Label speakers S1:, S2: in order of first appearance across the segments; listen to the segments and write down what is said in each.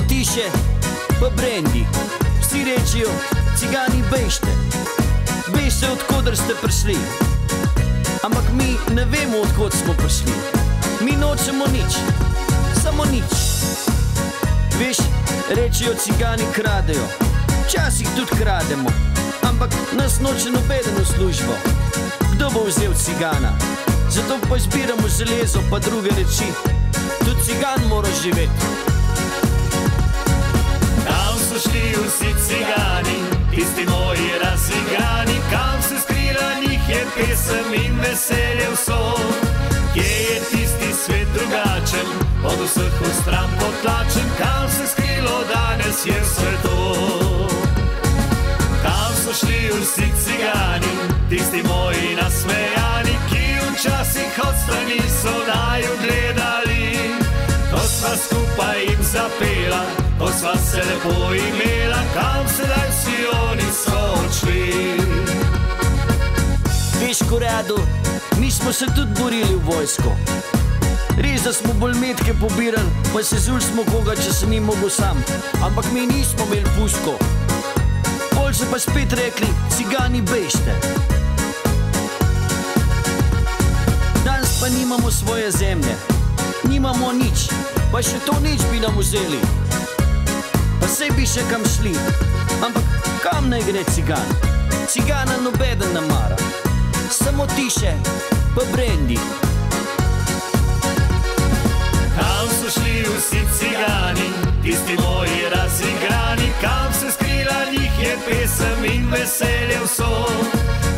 S1: samo tiše, pa brendi. Vsi rečijo, cigani bežte, bežte, odkudar ste prišli. Ampak mi ne vemo, odkud smo prišli. Mi nočemo nič, samo nič. Veš, rečijo, cigani kradejo, včasih tudi krademo, ampak nas noče nobeden v službo. Kdo bo vzel cigana? Zato pa zbiramo železo, pa druge reči. Tudi cigan mora živeti.
S2: Tam so šli vsi cigani, tisti moji razigrani, kam se skrila njih je pesem in veselje vso. Kje je tisti svet drugačen, od vseh v stran potlačen, kam se skrilo danes je sveto. Tam so šli vsi cigani, tisti moji nasmejani, ki včasih od strani so naju gledali. Sva skupaj jim zapela, ko sva se lepo imela, kam se da vsi oni so odšli.
S1: Veš, ko rado, mi smo se tudi borili v vojsko. Res, da smo bolj metke pobirali, pa se zul smo koga, če se ni mogel sam. Ampak mi nismo imeli puško. Pol so pa spet rekli, cigani bežte. Danes pa nimamo svoje zemlje, nimamo nič, pa še to nič bi nam vzeli. Pa se bi še kam šli, ampak kam naj gre cigan? Cigana nobeden ne mara, samo tiše, pa brendi.
S2: Kam so šli vsi cigani, tisti moji razigrani, kam se skrila njih je pesem in veselje vso.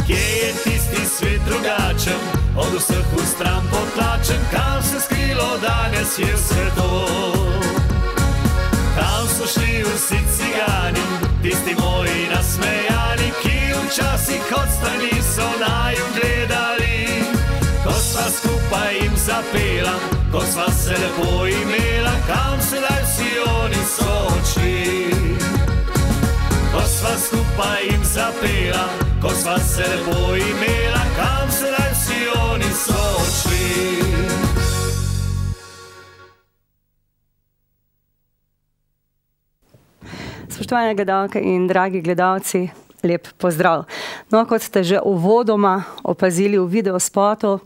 S2: Kje je tisti svet drugačen, od vseh v stran potlačen, kam se skrilo danes je sveto. Tam so šli vsi cigani, tisti moji nasmejani, ki včasih od strani so naju gledali. Ko sva skupaj jim zapela, ko sva se lepo imela, kam se da vsi oni so odšli. Ko sva skupaj jim zapela, ko sva se lepo imela, kam se da vsi oni so odšli.
S3: Spoštovane gledalke in dragi gledalci, lep pozdrav. No, kot ste že uvodoma opazili v videospotu,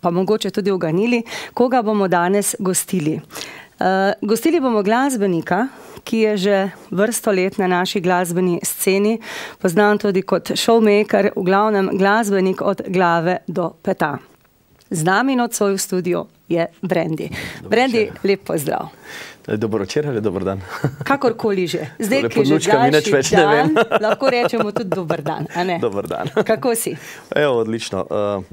S3: pa mogoče tudi uganili, koga bomo danes gostili. Uh, gostili bomo glasbenika, ki je že vrsto let na naši glasbeni sceni, poznan tudi kot showmaker, v glavnem glasbenik od glave do peta. Z nami nocoj v studiu je Brendi. Brendi, lep pozdrav.
S4: Dobro večer ali dober dan.
S3: Kakorkoli že. Zdaj, ki že daljši
S4: več ne
S3: dan,
S4: vem.
S3: lahko rečemo tudi dober dan.
S4: Dober dan.
S3: Kako si?
S4: Evo, odlično. Uh,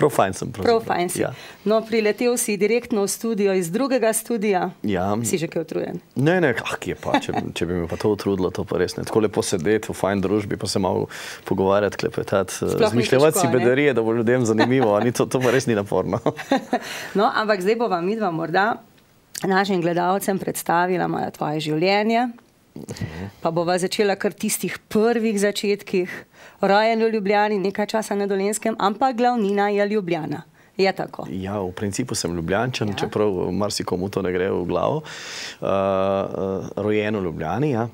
S4: prav fajn sem.
S3: Prav fajn si.
S4: Ja.
S3: No, priletel si direktno v studio iz drugega studia.
S4: Ja.
S3: Si že kaj utrujen?
S4: Ne, ne, ah, kje pa, če, če bi me pa to utrudilo, to pa res ne. Tako lepo sedeti v fajn družbi, pa se malo pogovarjati, klepetati, eh,
S3: Sploh ni
S4: zmišljati
S3: težko,
S4: si
S3: a ne?
S4: bedarije, da bo ljudem zanimivo, a ni to, to pa res ni naporno.
S3: No, ampak zdaj bova midva morda našim gledalcem predstavila malo tvoje življenje. Pa bova začela kar tistih prvih začetkih, rojen v Ljubljani, nekaj časa na Dolenskem, ampak glavnina je Ljubljana. Je tako.
S4: Ja, v principu sem ljubljančan,
S3: Ja.
S4: čeprav marsikomu to ne gre v glavo. Uh, uh, rojen v Ljubljani, ja.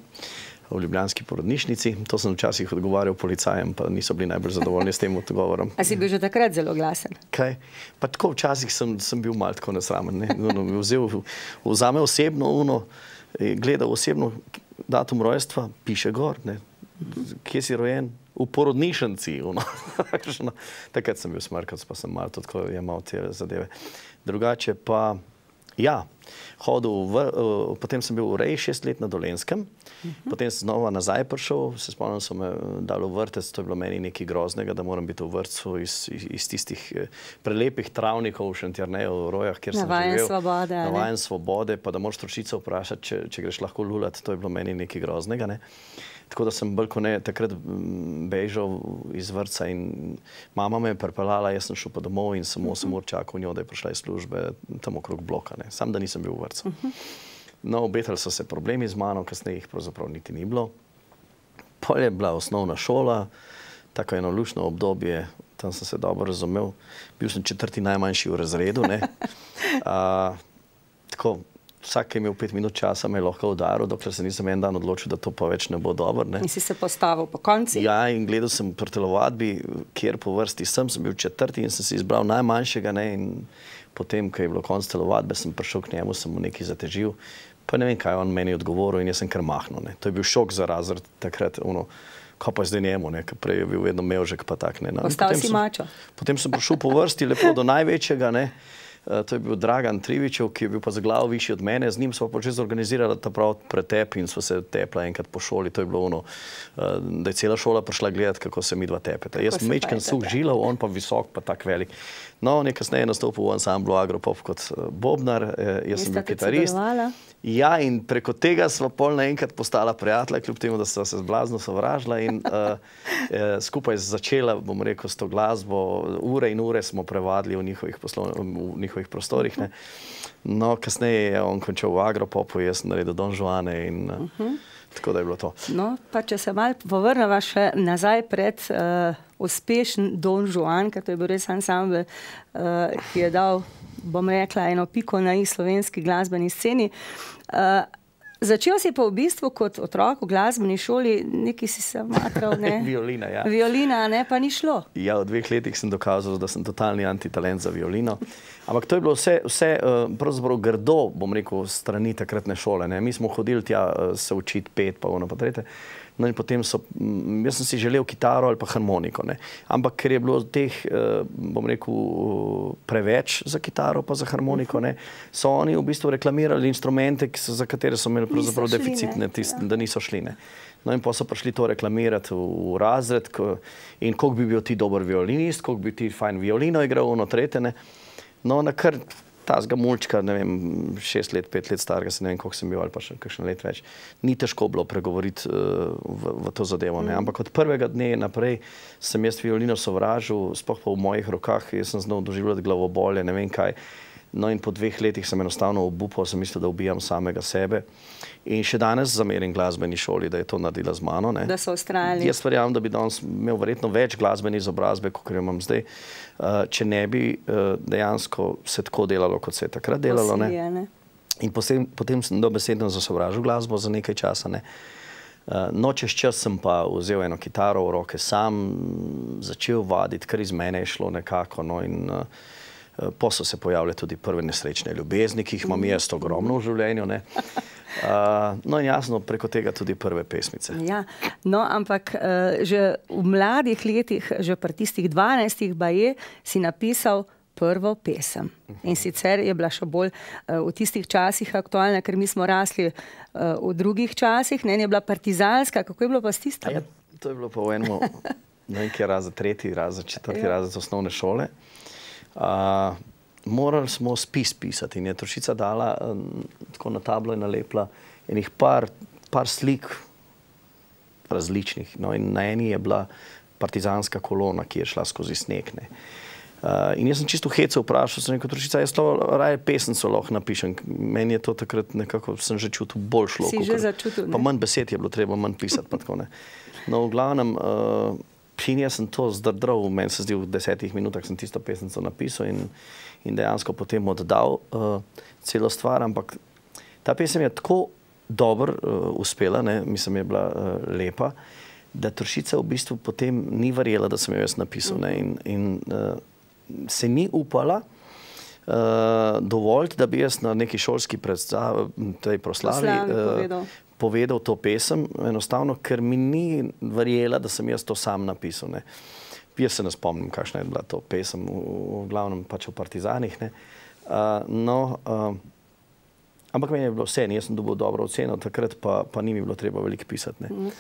S4: V ljubljanski porodnišnici. To sem včasih odgovarjal policajem, pa niso bili najbolj zadovoljni s tem odgovorom.
S3: A si bil že takrat zelo glasen?
S4: Kaj? Pa tako včasih sem, sem bil malo tako nesramen. Ne? Mi vzel, vzame osebno uno, eh, gleda osebno datum rojstva, piše gor, ne? kje si rojen. V porodnišnici. Takrat sem bil smrkac, pa sem malo tako jemal te zadeve. Drugače pa, ja, hodil, v, uh, potem sem bil v Reji šest let na Dolenskem, uh -huh. potem sem znova nazaj prišel, se spomnim, so me dali v vrtec, to je bilo meni nekaj groznega, da moram biti v vrtcu iz, iz, iz tistih eh, prelepih travnikov v Šentjerneju, v Rojah, kjer
S3: Navajen
S4: sem živel.
S3: svobode?
S4: Navajen svobode, pa da moraš tročico vprašati, če, če greš lahko lulat, to je bilo meni nekaj groznega. Ne? Tako da sem bolj kot ne takrat mm, bežal iz vrca in mama me je pripeljala, jaz sem šel pa domov in sem 8 ur čakal njo, da je prišla iz službe tam okrog bloka, ne. sam da nisem bil v vrcu. No, obetali so se problemi z mano, kasneje jih pravzaprav niti ni bilo. Pol je bila osnovna šola, tako eno lušno obdobje, tam sem se dobro razumel. Bil sem četrti najmanjši v razredu. ne. A, tako, vsak, ki je imel pet minut časa, me je lahko udaril, dokler se nisem en dan odločil, da to pa več ne bo dobro. ne.
S3: In si se postavil po konci.
S4: Ja, in gledal sem po telovadbi, kjer po vrsti sem, sem bil četrti in sem si izbral najmanjšega. Ne, in potem, ko je bilo konc telovadbe, sem prišel k njemu, sem mu nekaj zatežil. Pa ne vem, kaj je on meni odgovoril in jaz sem kar mahnil. Ne. To je bil šok za razred takrat. Ono, Kaj pa zdaj njemu, ne? ker prej je bil vedno mevžek, pa tak ne. no. Potem
S3: si
S4: sem-
S3: mačo.
S4: Potem sem prišel po vrsti lepo do največjega, ne. Eh, To je bil Dragan Trivičev, ki je bil pa za glavo višji od mene. Z njim smo pa že zorganizirali ta prav pretep in smo se tepla enkrat po šoli. To je bilo ono, eh, da je cela šola prišla gledati, kako se mi dva tepeta. Jaz mečken suh žilov, on pa visok, pa tak velik. No, on je kasneje nastopil v ansamblu Agropop kot eh, bobnar, jaz sem bil kitarist.
S3: sodelovala?
S4: Ja, in preko tega smo pol naenkrat postala prijatelja, kljub temu, da sta se zblazno sovražila in uh, eh, skupaj začela, bom rekel, s to glasbo. Ure in ure smo prevadili v njihovih, poslov, v njihovih prostorih. Ne. No, kasneje je on končal v Agropopu, jaz sem naredil Don Juane in uh, uh -huh. tako da je bilo to.
S3: No, pa če se malo povrnemo še nazaj pred uh, uspešen Don Juan, ker to je bil res ansambl, uh, ki je dal, bom rekla, eno piko na i slovenski glasbeni sceni. Uh, Začel si pa v bistvu kot otrok v glasbeni šoli, nekaj si se matral, ne?
S4: Violina, ja.
S3: Violina, ne, pa ni šlo.
S4: Ja, v dveh letih sem dokazal, da sem totalni antitalent za violino. Ampak to je bilo vse, vse eh, pravzaprav grdo, bom rekel, strani takratne šole. Ne. Mi smo hodili tja eh, se učiti pet, pa ono pa tretje. No in potem so, mm, jaz sem si želel kitaro ali pa harmoniko. Ne. Ampak ker je bilo teh, eh, bom rekel, preveč za kitaro pa za harmoniko, ne, so oni v bistvu reklamirali instrumente, so, za katere so imeli pravzaprav
S3: šli, ne.
S4: deficit, ne, tist, da niso šli. Ne. No in pa so prišli to reklamirati v, v razred ko, in koliko bi bil ti dober violinist, koliko bi ti fajn violino igral, ono tretjene. No, na kar tazga mulčka, ne vem, šest let, pet let starega, se ne vem, koliko sem bil ali pa še kakšen let več. Ni težko bilo pregovoriti uh, v, v to zadevo. Ne. Ampak od prvega dne naprej sem jaz violino sovražil, sploh pa v mojih rokah, jaz sem znal doživljati glavobolje, ne vem kaj. No, in po dveh letih sem enostavno obupal, sem mislil, da ubijam samega sebe. In še danes zamerim glasbeni šoli, da je to naredila z mano. Ne.
S3: Da so vztrajali.
S4: Jaz verjamem, da bi danes imel verjetno več glasbene izobrazbe, kot jo imam zdaj, uh, če ne bi uh, dejansko se tako delalo, kot se je takrat delalo. Ne.
S3: Posilje, ne.
S4: In potem, potem sem dobesedno zasovražil glasbo za nekaj časa. Ne. Uh, no, čez čas sem pa vzel eno kitaro v roke, sam začel vaditi, kar iz mene je šlo nekako. No, in, uh, Po so se pojavile tudi prve nesrečne ljubezni, ki jih imam jaz ogromno v življenju. ne. Uh, no, in jasno, preko tega tudi prve pesmice.
S3: Ja, no, ampak uh, že v mladih letih, že pri tistih 12, baje, si napisal prvo pesem. In sicer je bila še bolj uh, v tistih časih aktualna, ker mi smo rasli uh, v drugih časih, ne, je bila partizanska. Kako je bilo pa s tistim?
S4: Ja, to je bilo pa v enem, ne vem, kje razred, tretji razred, četrti
S3: Ja.
S4: razred osnovne šole. Uh, morali smo spis pisati in je trošica dala um, tako na tablo in nalepla enih par, par slik različnih. No, in na eni je bila partizanska kolona, ki je šla skozi sneg. Ne. Uh, in jaz sem čisto hece vprašal, sem rekel, trošica, jaz to raje pesemco lahko napišem. Meni je to takrat nekako, sem že čutil bolj šlo.
S3: Si že začutil,
S4: Pa
S3: ne?
S4: manj besed je bilo treba, manj pisati. pa tako, ne. No, v glavnem, uh, in jaz sem to zdrdral, meni se zdi v desetih minutah sem tisto pesemco napisal in, in dejansko potem oddal uh, celo stvar, ampak ta pesem je tako dobro uh, uspela, ne, mislim, je bila uh, lepa, da Tršica v bistvu potem ni verjela, da sem jo jaz napisal. Ne, in, in uh, se ni upala uh, dovolj, da bi jaz na neki šolski predstavi, tej proslavi,
S3: Proslavi
S4: eh,
S3: povedal.
S4: Povedal to pesem, enostavno, ker mi ni verjela, da sem jaz to sam napisal. Ne. Jaz se ne spomnim, kakšna je bila to pesem, v, v glavnem pač o partizanih. Ne. Uh, no, uh, Ampak meni je bilo vse, jaz sem dobil dobro oceno, takrat pa, pa ni mi bilo treba veliko pisati. Ne.
S5: Mhm.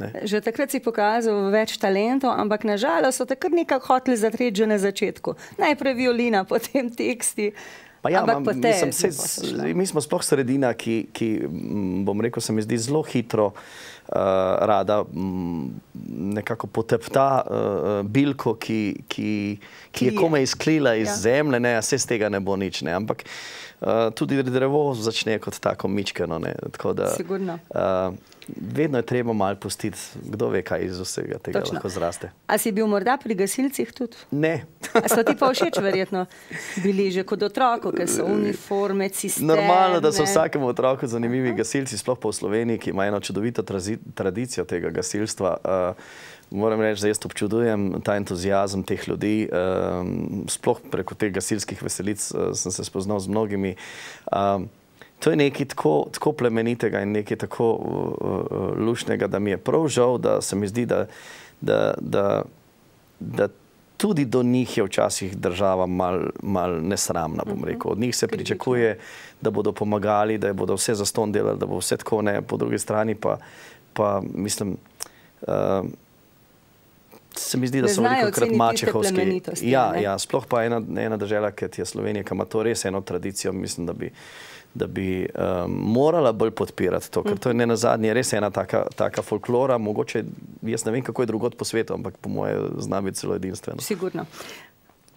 S4: Ne.
S5: Že takrat si pokazal več talentov, ampak nažalost so te kar nekako hoteli zatreti že na začetku. Najprej violina, potem teksti.
S4: Pa ja,
S5: ampak po tej
S4: mislim,
S5: je
S4: se, mi smo sploh sredina, ki, ki bom rekel, se mi zdi zelo hitro uh, rada m, nekako potepta uh, bilko, ki, ki, ki je
S5: Klije.
S4: komaj izklila iz
S5: ja.
S4: zemlje, ne, a se z tega ne bo nič. Ne, ampak uh, tudi drevo začne kot tako mičkeno. Ne, tako da,
S5: Sigurno.
S4: Uh, vedno je treba malo pustiti, kdo ve, kaj iz vsega tega
S5: Točno.
S4: lahko zraste.
S5: A si bil morda pri gasilcih tudi?
S4: Ne.
S5: A so ti pa všeč, verjetno, bili že kot otrok, ker so uniforme, cisterne.
S4: Normalno, da so vsakemu otroku zanimivi gasilci, sploh v Sloveniji, ki ima eno čudovito tradicijo tega gasilstva. Uh, moram reči, da jaz občudujem ta entuzijazem teh ljudi. Um, sploh preko teh gasilskih veselic uh, sem se spoznal z mnogimi. Um, To je nekaj tako, tako plemenitega in nekaj tako uh, lušnega, da mi je prav žal, da se mi zdi, da, da, da, da tudi do njih je včasih država mal, mal nesramna. bom rekel. Od njih se pričakuje, da bodo pomagali, da bodo vse zaston delali, da bo vse tako ne, po drugi strani pa, pa mislim. Uh, Se mi zdi, da
S5: Ne
S4: so
S5: znajo
S4: veliko krat
S5: oceniti tiste
S4: mačehovski. Ja,
S5: ne?
S4: ja, sploh pa ena, ena država, kot je Slovenija, ki ima to res eno tradicijo, mislim, da bi, da bi um, morala bolj podpirati to, ker to je ne na zadnje res ena taka, taka folklora, mogoče jaz ne vem, kako je drugot po svetu, ampak po moje zna biti celo edinstveno.
S5: Sigurno.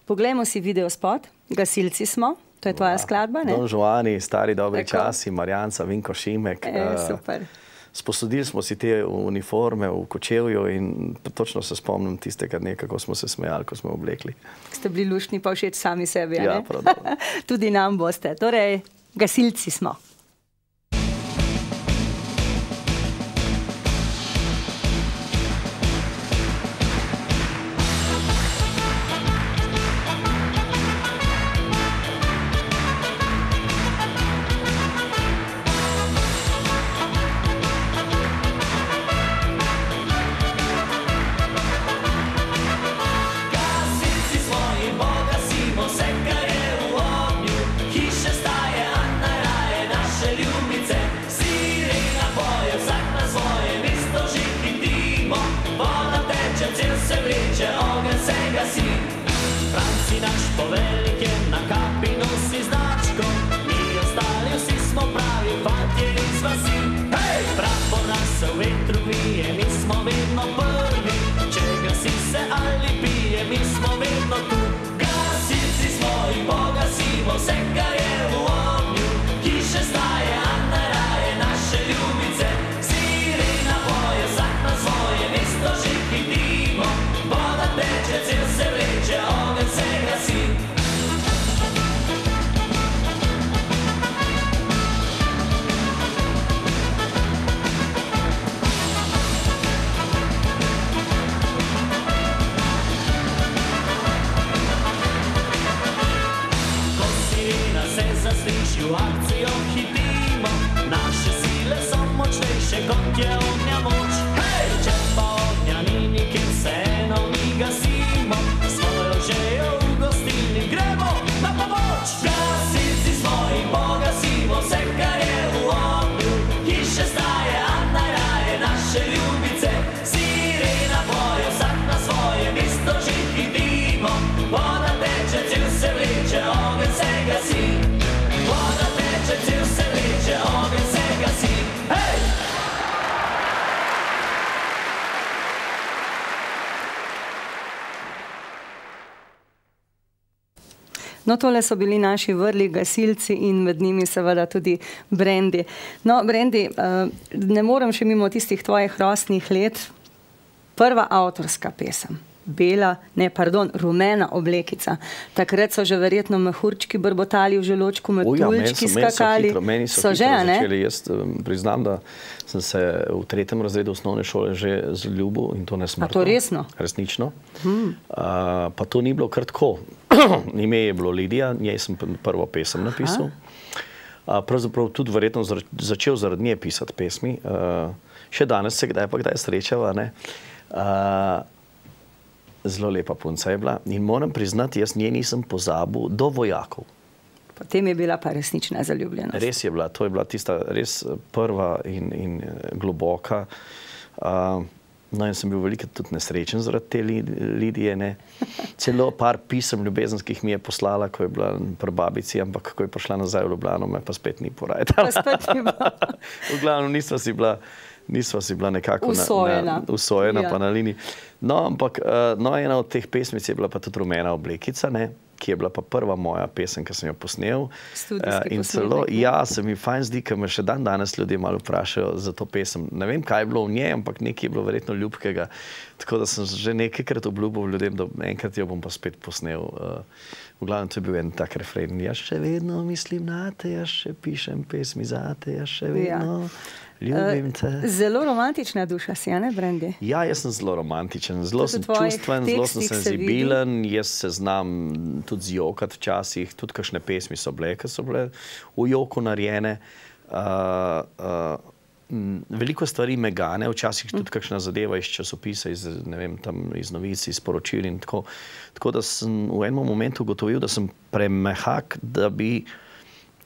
S5: Poglejmo si video spot, gasilci smo, to je tvoja skladba, ne?
S4: Don Žuani, stari dobri
S5: Tako.
S4: časi, Marjanca, Vinko Šimek.
S5: E,
S4: eh,
S5: super.
S4: Sposodili smo si te uniforme v kočevju in točno se spomnim tistega dne, kako smo se smejali, ko smo oblekli.
S5: Ste bili lušni pa všeč sami sebi,
S4: Ja, prav.
S5: Tudi nam boste. Torej, gasilci smo. No, tole so bili naši vrli gasilci in med njimi seveda tudi Brendi. No, Brendi, eh, ne morem še mimo tistih tvojih rosnih let. Prva avtorska pesem. Bela, ne, pardon, rumena oblekica. Takrat so že verjetno mehurčki brbotali v želočku,
S4: O ja,
S5: metuljčki
S4: so,
S5: skakali.
S4: hitro, so,
S5: so že, a ne?
S4: začeli. Jaz priznam, da sem se v tretjem razredu osnovne šole že zaljubil in to ne smrtno.
S5: to resno?
S4: Resnično. Hmm. Uh, pa to ni bilo kar tako. Ime je bilo Lidija, njej sem pr- prvo pesem napisal. Uh, pravzaprav tudi verjetno zar, začel zaradi nje pisati pesmi. Uh, še danes se kdaj pa kdaj srečava. ne. Uh, Zelo lepa punca je bila in moram priznati, jaz nje nisem pozabil do vojakov.
S3: Potem je bila pa resnična zaljubljenost.
S4: Res je bila, to je bila tista res eh, prva in, in eh, globoka. Uh, no, in sem bil veliko tudi nesrečen zaradi te Lidije. Ne. Celo par pisem ljubezenskih mi je poslala, ko je bila pri babici, ampak ko je prišla nazaj v Ljubljano, me pa spet ni porajala. v glavnem nisva si bila. Nisva si bila nekako
S3: usvojena,
S4: na, na, usvojena ja. pa na liniji. No, ampak no, ena od teh pesmic je bila pa tudi rumena oblekica. Ne ki je bila pa prva moja pesem, ki sem jo posnel.
S3: Uh, in celo,
S4: ja, se mi fajn zdi, ker me še dan danes ljudje malo vprašajo za to pesem. Ne vem, kaj je bilo v njej, ampak nekaj je bilo verjetno ljubkega. Tako da sem že nekajkrat obljubil ljudem, da enkrat jo bom pa spet posnel. Uh, v glavnem, to je bil en tak refren. Jaz še vedno mislim na te, jaz še pišem pesmi za te, jaz še vedno. Ja. Ljubim te.
S3: Uh, zelo romantična duša si, ne, Brendi?
S4: Ja, jaz sem zelo romantičen, zelo sem čustven, zelo sem senzibilen. Se jaz se znam tudi zjokati včasih, tudi kakšne pesmi so bile, ki so bile v joku narejene. Uh, uh, Veliko stvari me gane, včasih tudi kakšna zadeva iz časopisa, iz, vem, tam, iz novic, iz poročil. Tako, tako da sem v enem momentu ugotovil, da sem premehak, da bi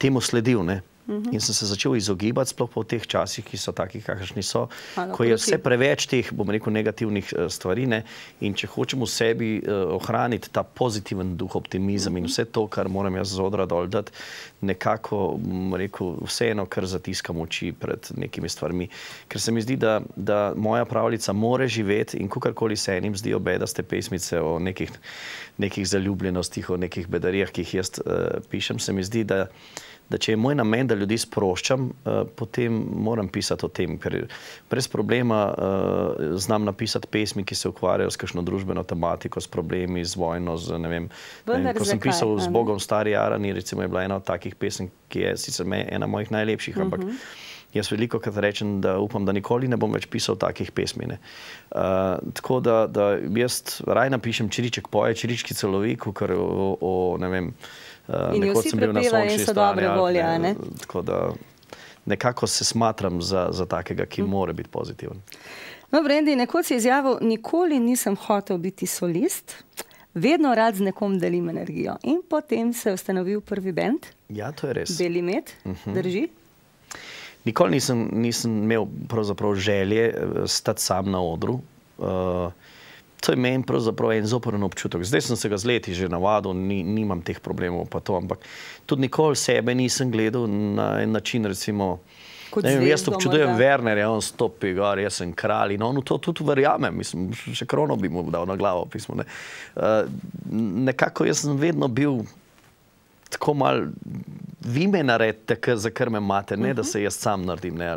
S4: temu sledil. Ne? In sem se začel izogibati, sploh po teh časih, ki so taki, kakršni so, Malo, ko je vse preveč teh, bom rekel, negativnih uh, stvari. Ne? In če hočemo v sebi uh, ohraniti ta pozitiven duh, optimizem in vse to, kar moram jaz z odra dol dati, nekako, bom rekel, vseeno, kar zatiskam oči pred nekimi stvarmi. Ker se mi zdi, da, da moja pravljica more živeti in kakorkoli se enim zdijo bedaste pesmice o nekih, nekih zaljubljenostih, o nekih bedarijah, ki jih jaz uh, pišem, se mi zdi, da da če je moj namen, da ljudi sproščam, uh, potem moram pisati o tem, ker brez problema uh, znam napisati pesmi, ki se ukvarjajo s kakšno družbeno tematiko, s problemi, z vojno. Z, ne vem, ne vem, ko sem pisal z Bogom, stari Arani, recimo, je bila ena od takih pesem, ki je sicer me, ena mojih najlepših, ampak. Uh mhm. -huh. Jaz veliko krat rečem, da upam, da nikoli ne bom več pisal takih pesmi. Uh, tako da, da jaz raj napišem čiriček poje, čirički celovik, kar o, o ne vem.
S3: Uh, in vsi prepevajo in so dobre volje. Ne?
S4: Tako da nekako se smatram za, za takega, ki mm. more biti pozitiven.
S3: No, Brendi, nekoč si izjavil, nikoli nisem hotel biti solist, vedno rad z nekom delim energijo. In potem se je ustanovil prvi bend.
S4: Ja, to je res.
S3: Beli med, uh mhm. -huh. drži.
S4: Nikoli nisem, nisem imel želje eh, stati sam na odru. Uh, to je meni pravzaprav en zoporen občutek. Zdaj sem se ga z leti že navadil, ni, nimam teh problemov, pa to, ampak tudi nikoli sebe nisem gledal na en način, recimo. Ne, vem, jaz občudujem Wernerja, on stopi gor, jaz sem kralj in on v to tudi verjamem, mislim, še krono bi mu dal na glavo pismo. Ne. Uh, nekako jaz sem vedno bil tako mal, vi me naredite, za kar me imate, ne uh -huh. da mhm. se jaz sam naredim. Ne,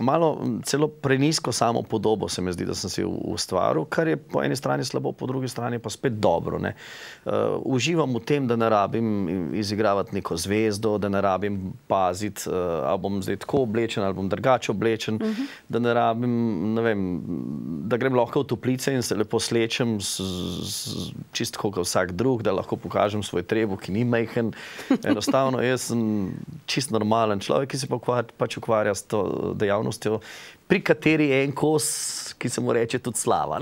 S4: malo celo prenisko samo podobo se mi zdi, da sem si ustvaril, kar je po eni strani slabo, po drugi strani pa spet dobro. Uh, uživam v tem, da ne rabim izigravati neko zvezdo, da ne rabim paziti, uh, ali bom zdaj tako oblečen ali bom drugače oblečen, uh mhm. -huh. da ne rabim, ne vem, da grem lahko v toplice in se lepo slečem, čisto kot vsak drug, da lahko pokažem svoj trebu, ki ni majhen. Enostavno, jaz sem čist normalen človek, ki se pa ukvarja, pač ukvarja s to dejavnostjo dejavnostjo, pri kateri je en kos, ki se mu reče tudi slava.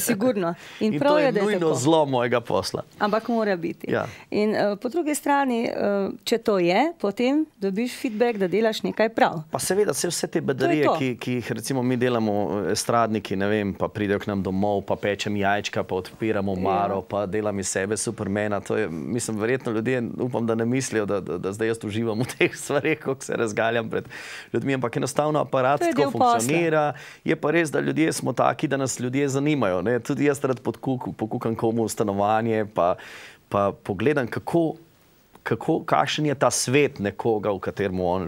S3: Sigurno.
S4: In, In to je, je nujno zelo mojega posla.
S3: Ampak mora biti.
S4: Ja.
S3: In uh, po drugi strani, uh, če to je, potem dobiš feedback, da delaš nekaj prav.
S4: Pa seveda, se vse te bedarije, ki, ki jih recimo mi delamo, eh, estradniki, ne vem, pa pridejo k nam domov, pa pečem jajčka, pa odpiramo maro, ja. pa delam iz sebe supermena. To je, mislim, verjetno ljudje upam, da ne mislijo, da, da, da zdaj jaz uživam v teh stvareh, ko se razgaljam pred ljudmi, ampak enostavno aparat tako funkcionira. Je pa res, da ljudje smo taki, da nas ljudje zanimajo. Ne? Tudi jaz rad pokukam komu v stanovanje, pa, pa pogledam, kako kako, kakšen je ta svet nekoga, v katerem on,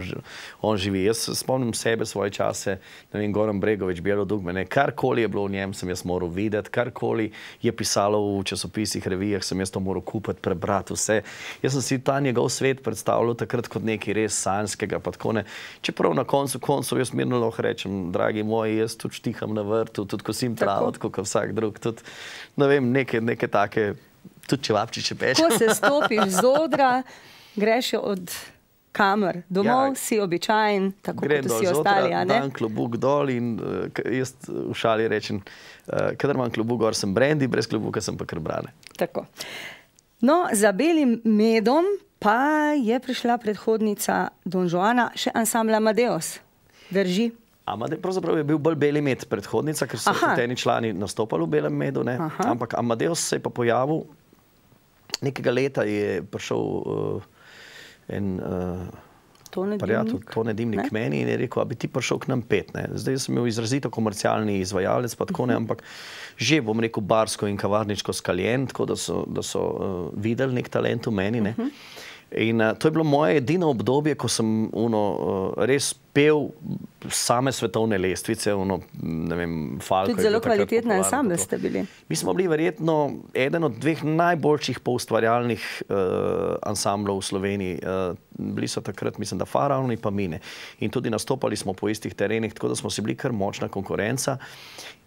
S4: on živi. Jaz spomnim sebe, svoje čase, ne vem, Goran Bregovič, Belo Dugmene, karkoli je bilo v njem, sem jaz moral videti, karkoli je pisalo v časopisih, revijah, sem jaz to moral kupiti, prebrati vse. Jaz sem si ta njegov svet predstavljal takrat kot nekaj res sanskega. Čeprav na koncu, koncu jaz mirno lahko rečem, dragi moji, jaz tudi štiham na vrtu, tudi ko sim travo, kot vsak drug, tudi ne vem, neke, neke take tudi če vapči, če pečeš.
S3: Ko se stopiš z odra, greš od kamer domov, ja, si običajen, tako kot si ostali.
S4: Dan klobuk dol in uh, jaz v šali rečem, uh, kadar imam klobuk gor, sem brendi, brez klobuka sem pa kar brane.
S3: Tako. No, za belim medom Pa je prišla predhodnica Don Joana, še ansambl Amadeus. Drži?
S4: Amade, pravzaprav je bil bolj beli med predhodnica, ker so
S3: Aha.
S4: tudi eni člani nastopali v belem medu. ne.
S3: Aha.
S4: Ampak Amadeus se je pa pojavil, nekega leta je prišel uh, en uh,
S3: Tone
S4: prijatelj,
S3: Dimnik,
S4: Tone Dimnik
S3: ne?
S4: meni in je rekel, da bi ti prišel k nam pet. Ne. Zdaj sem imel izrazito komercialni izvajalec, pa tako ne,
S3: Mhm.
S4: ampak že bom rekel barsko in kavarničko skaljen, tako da so, da so uh, videli nek talent v meni. Ne.
S3: Mhm.
S4: In uh, to je bilo moje edino obdobje, ko sem uno, uh, res pel same svetovne lestvice. Uno, ne vem, Falko
S3: Tudi zelo
S4: pa to.
S3: ste bili.
S4: Mi smo bili verjetno eden od dveh najboljših poustvarjalnih uh, ansamblov v Sloveniji. Uh, bili so takrat, mislim, da Faraoni pa mine. In tudi nastopali smo po istih terenih, tako da smo si bili kar močna konkurenca.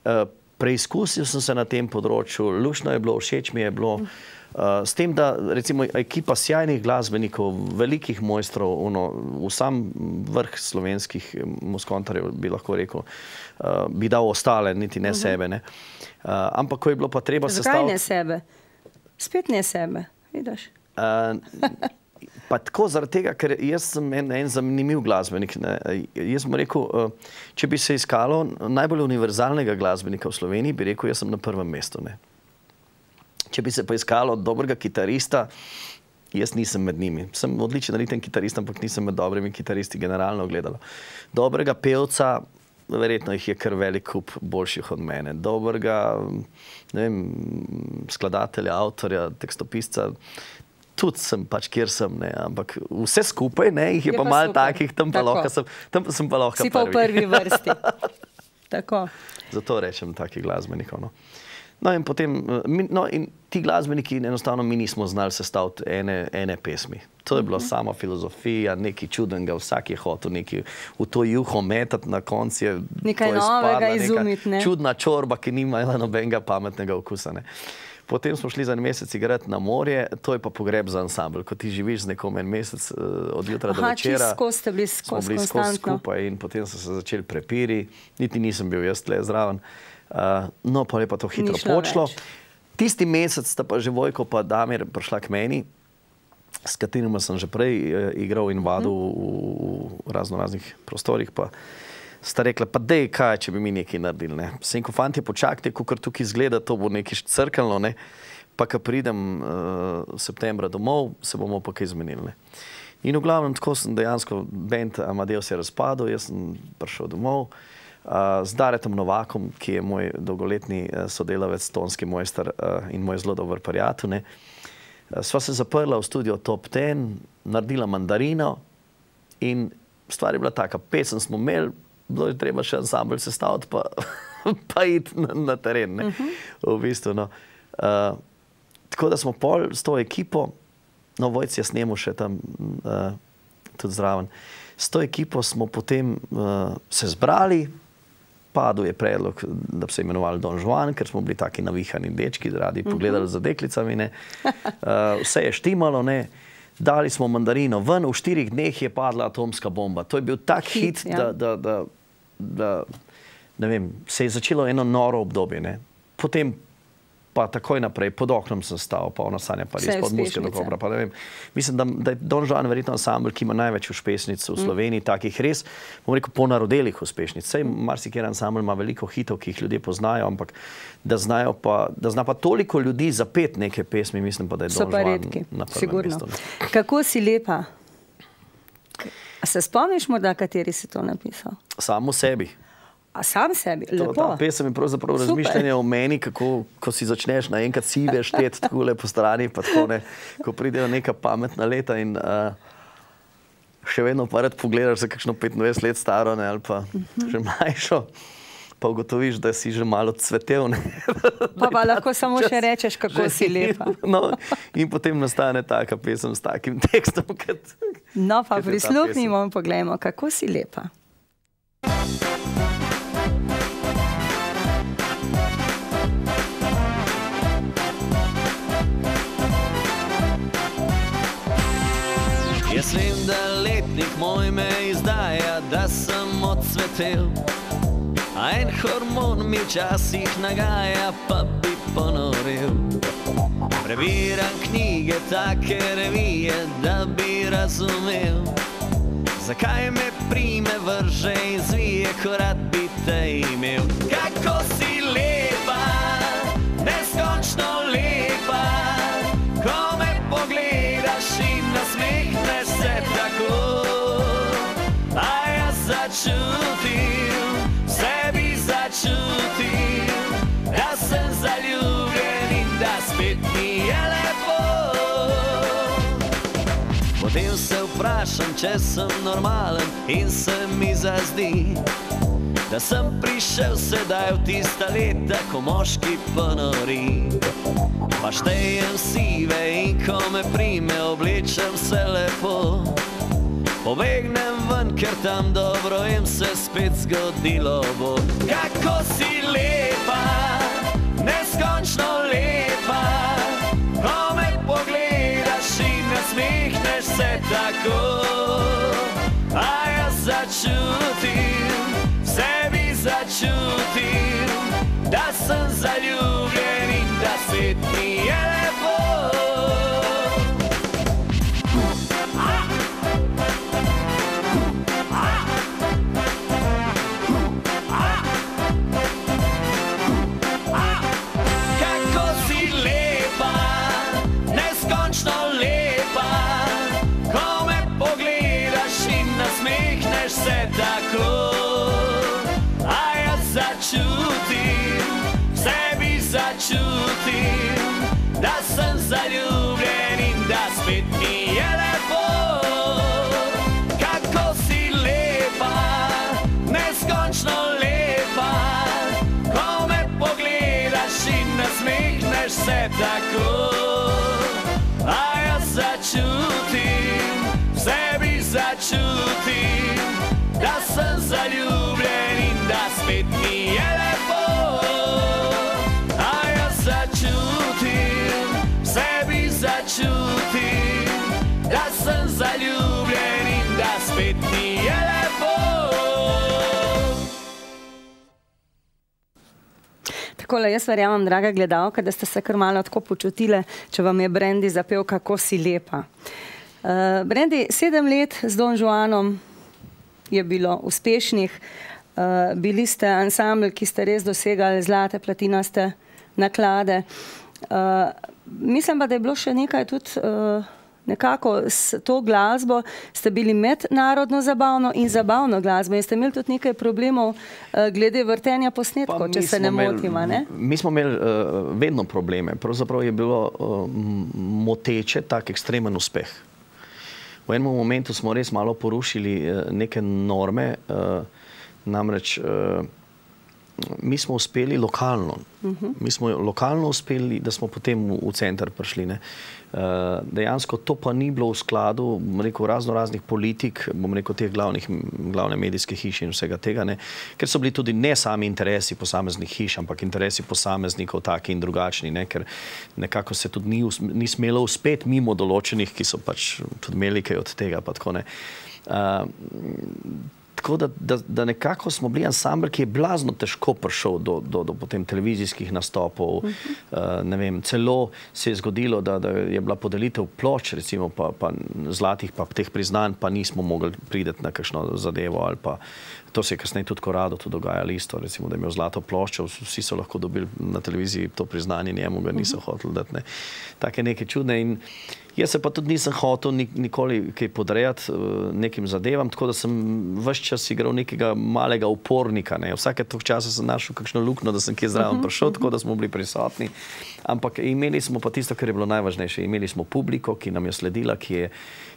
S4: Uh, preizkusil sem se na tem področju, lušno je bilo, všeč mi je bilo. Uh, s tem, da recimo ekipa sjajnih glasbenikov, velikih mojstrov, uno, v sam vrh slovenskih eh, muskontarjev, bi lahko rekel, uh, bi dal ostale, niti ne uh -huh. sebe. Ne. Ampak ko je bilo pa treba
S3: Zakaj ne
S4: sestaviti.
S3: sebe? Spet ne sebe, vidiš?
S4: Pa tako zaradi tega, ker jaz sem en, en zanimiv glasbenik. Ne. Jaz bom rekel, če bi se iskalo najbolj univerzalnega glasbenika v Sloveniji, bi rekel, jaz sem na prvem mestu. Ne. Če bi se pa iskalo dobrega kitarista, jaz nisem med njimi. Sem odličen riten kitarist, ampak nisem med dobrimi kitaristi generalno gledal. Dobrega pevca, verjetno jih je kar velik kup boljših od mene. Dobrega vem, skladatelja, avtorja, tekstopisca. Tudi sem pač, kjer sem, ne, ampak vse skupaj, ne, jih je,
S3: Je
S4: pa
S3: pa
S4: malo
S3: super.
S4: takih, tam pa, lahko sem, tam sem pa lahko
S3: Si pa v prvi vrsti. Tako.
S4: Zato rečem takih glasbenikov. No. No, in potem, eh, no, in ti glasbeniki, enostavno mi nismo znali sestaviti ene, ene pesmi. To je bila
S3: Mhm.
S4: sama filozofija, nekaj čudnega, vsak je hotel nekaj v to juho metati, na koncu je
S3: Nekaj
S4: to je
S3: novega izumiti, ne?
S4: Čudna čorba, ki nima imela nobenega pametnega okusa. Ne. Potem smo šli za en mesec igrati na morje, to je pa pogreb za ansambl. Ko ti živiš z nekom en mesec uh, od jutra do
S3: Aha,
S4: večera.
S3: čisto skozi ste bili skozi
S4: bili skozi skupaj in potem so se začeli prepiri, niti nisem bil jaz tle zraven. Uh, no, pa je pa to hitro počlo.
S3: več.
S4: Tisti mesec sta pa že Vojko pa Damir prišla k meni, s katerima sem že prej uh, igral in vadil v, v razno raznih prostorih. Pa sta rekla, pa dej, kaj, če bi mi nekaj naredili. Ne? Sem ko fanti počakajte, ko tukaj izgleda, to bo nekaj crkalo. Ne? Pa, ko pridem uh, septembra domov, se bomo pa kaj zmenili. Ne? In v glavnem, tako sem dejansko, bend Amadeus je razpadel, jaz sem prišel domov. Uh, z Daretom Novakom, ki je moj dolgoletni uh, sodelavec, tonski mojster uh, in moj zelo dober prijatelj. ne. Sva se zaprla v studio Top Ten, naredila mandarino in stvar je bila taka. Pesem smo imeli, bilo je treba še ansambl sestaviti, pa, pa iti na, na teren. Uh -huh. v bistvu, no. uh, tako da smo pol s to ekipo, no, Vojc je snemo še tam uh, tudi zraven. S to ekipo smo potem uh, se zbrali, padel je predlog, da bi se imenovali Don Juan, ker smo bili taki navihani dečki, radi pogledali za deklicami. ne. Uh, vse je štimalo, ne. dali smo mandarino ven, v štirih dneh je padla atomska bomba. To je bil tak hit,
S3: Hit, ja.
S4: da, da, da, da vem, se je začelo eno noro obdobje. Ne. Potem pa takoj naprej, pod oknom sem stal, pa ona sanja pa res pod Murske do. Kopra. Pa ne vem. Mislim, da, da je Don Juan verjetno ansambl, ki ima največ uspešnic v Sloveniji, mm. takih res, bom rekel, ponarodelih uspešnic. Sej marsikjer ansambl ima veliko hitov, ki jih ljudje poznajo, ampak da, znajo pa, da zna pa toliko ljudi zapet neke pesmi, mislim pa, da je Don Juan
S3: redki,
S4: na prvem
S3: sigurno.
S4: mestu.
S3: Kako si lepa? A se spomniš morda, kateri si to napisal?
S4: Samo sebi.
S3: A sam sebi?
S4: To,
S3: Lepo.
S4: ta pesem je pravzaprav
S3: Super.
S4: razmišljanje o meni, kako ko si začneš naenkrat sive šteti tako lepo strani, pa tako ne, ko pridejo neka pametna leta in uh, še vedno pa rad pogledaš za kakšno 25 let staro ne, ali pa že mlajšo, pa ugotoviš, da si že malo cvetel. Ne.
S3: Pa pa lahko samo
S4: Čas
S3: še rečeš, kako si lepa.
S4: No, in potem nastane taka pesem s takim tekstom. Kot,
S3: No, pa prisluhnimo in poglejmo, kako si lepa.
S1: Jaz vem, da letnik moj me izdaja, da sem odsvetel. A en hormon mi včasih nagaja, pa bi ponoril.
S5: Prebiram knjige, take revije, da bi razumel, zakaj me prime vrže in zvije, ko rad bi te imel. Kako si tako. A jaz začutim, v sebi začutim, da sem zaljubljen in da spet mi je lepo. Potem se vprašam, če sem normalen in se mi zazdi, da sem prišel sedaj v tista leta, ko moški ponori. Pa štejem sive in ko me prime, oblečem se lepo. Pobegnem ven, ker tam dobro jim se spet zgodilo bo. Kako si lepa, neskončno lepa, ko me pogledaš in nasmehneš se tako. A jaz začutim, začutim, da sem zaljubljen in da svet mi je zaljubljen in da spet mi je lepo. Kako si lepa, neskončno lepa, ko me pogledaš in nasmehneš se tako. A jaz začutim, v sebi začutim, da sem zaljubljen in da spet mi je lepo. Zaljubljen in da spet mi je lepo.
S3: Takole, jaz verjamem, draga gledalka, da ste se kar malo tako počutile, če vam je Brendi zapel, kako si lepa. Uh, Brendi, sedem let z Don Juanom je bilo uspešnih. Uh, bili ste ansambl, ki ste res dosegali zlate, platinaste naklade. Uh, mislim pa, da je bilo še nekaj tudi. Uh, Nekako s to glasbo ste bili mednarodno zabavno in zabavno glasbo in ste imeli tudi nekaj problemov uh, glede vrtenja posnetkov, če se ne
S4: imeli-
S3: motim. a Ne?
S4: Mi smo imeli uh, vedno probleme. Pravzaprav je bilo uh, moteče tak ekstremen uspeh. V enem momentu smo res malo porušili uh, neke norme, namreč mi smo uspeli lokalno. Uh -huh. Mi smo lokalno uspeli, da smo potem v, v center prišli. Ne. Uh, dejansko to pa ni bilo v skladu rekel, razno raznih politik, bom rekel, teh glavnih, glavne medijske hiše in vsega tega, ne, ker so bili tudi ne sami interesi posameznih hiš, ampak interesi posameznikov taki in drugačni, ne, ker nekako se tudi ni, ni smelo uspeti mimo določenih, ki so pač tudi imeli kaj od tega. pa Tako, ne. uh, tako da, da, da nekako smo bili ansambl, ki je blazno težko prišel do, do, do potem televizijskih nastopov. Uh -huh. uh, ne vem, celo se je zgodilo, da, da je bila podelitev ploč, recimo pa, pa zlatih, pa teh priznanj, pa nismo mogli priti na kakšno zadevo ali pa. To se je kasneje tudi Korado tudi dogajalo isto, recimo, da je imel zlato ploščo, vsi so lahko dobili na televiziji to priznanje, njemu ga niso uh -huh. hoteli dati. Ne. Take neke čudne in jaz se pa tudi nisem hotel nik nikoli kaj podrejati uh, nekim zadevam, tako da sem vse čas igral nekega malega upornika. Ne. Vsake toliko časa sem našel kakšno luknjo, da sem kje zraven uh -huh. prišel, tako da smo bili prisotni. Ampak imeli smo pa tisto, kar je bilo najvažnejše. Imeli smo publiko, ki nam je sledila, ki je,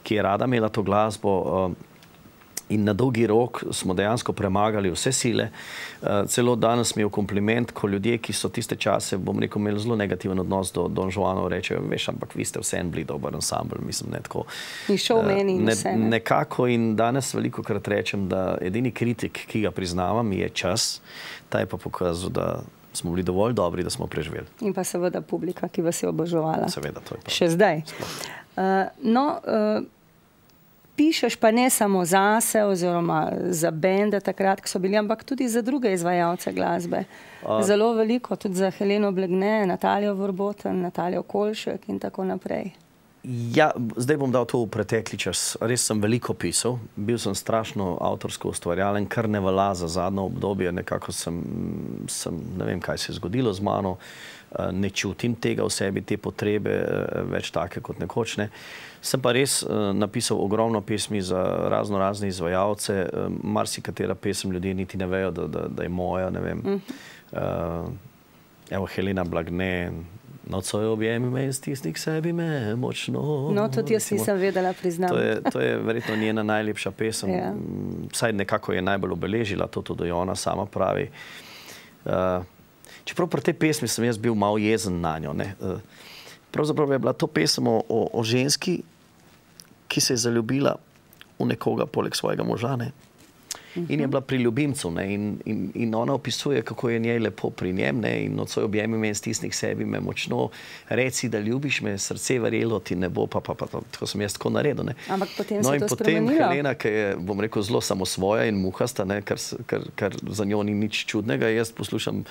S4: ki je rada imela to glasbo. Uh, In na dolgi rok smo dejansko premagali vse sile. Uh, celo danes mi je v kompliment, ko ljudje, ki so tiste čase, bom rekel, imeli zelo negativen odnos do Don Juanov, rečejo, veš, ampak vi ste vseeno bili dober ansambl, mislim, ne tako.
S3: In šel meni in
S4: ne,
S3: vse, ne.
S4: Nekako in danes veliko krat rečem, da edini kritik, ki ga priznavam, je čas. Ta je pa pokazal, da smo bili dovolj dobri, da smo preživeli.
S3: In pa seveda publika, ki vas je oboževala.
S4: Seveda, to je pa.
S3: Še zdaj. Uh, no, uh, pišeš pa ne samo zase oziroma za bende takrat, ko so bili, ampak tudi za druge izvajalce glasbe. Zelo veliko, tudi za Heleno Blegne, Natalijo Vrboten, Natalijo Kolšek in tako naprej.
S4: Ja, zdaj bom dal to v pretekli čas. Res sem veliko pisal, bil sem strašno avtorsko ustvarjalen, kar ne vala za zadnjo obdobje. Nekako sem, sem, ne vem, kaj se je zgodilo z mano, eh, ne čutim tega v sebi, te potrebe, eh, več take kot nekoč. Ne. Sem pa res uh, napisal ogromno pesmi za razno razne izvajalce, uh, marsikatera pesem ljudje niti ne vejo, da, da, da je moja. Uh, evo Helena Blagne, nocoj objemi me in stisni k sebi me močno.
S3: No, tudi jaz nisem vedela, priznam.
S4: To je, to je verjetno njena najlepša pesem. ja. Vsaj nekako je najbolj obeležila to, tudi ona sama pravi. Uh, čeprav pri tej pesmi sem jaz bil malo jezen na njo. Ne? Uh, pravzaprav je bila to pesem o, o, o ženski, ki se je zaljubila v nekoga poleg svojega moža. Ne? In je bila pri ljubimcu ne? in, in, in ona opisuje, kako je njej lepo pri njem ne? in nocoj objemi me in stisni k sebi me močno, reci, da ljubiš me, srce verjelo ti ne bo, pa, pa, pa to, tako sem jaz tako naredil. Ne?
S3: Ampak potem
S4: no,
S3: se
S4: in
S3: to
S4: potem
S3: spremenilo.
S4: Helena, ki je, bom rekel, zelo samosvoja in muhasta, ne? kar, kar, kar za njo ni nič čudnega. Jaz poslušam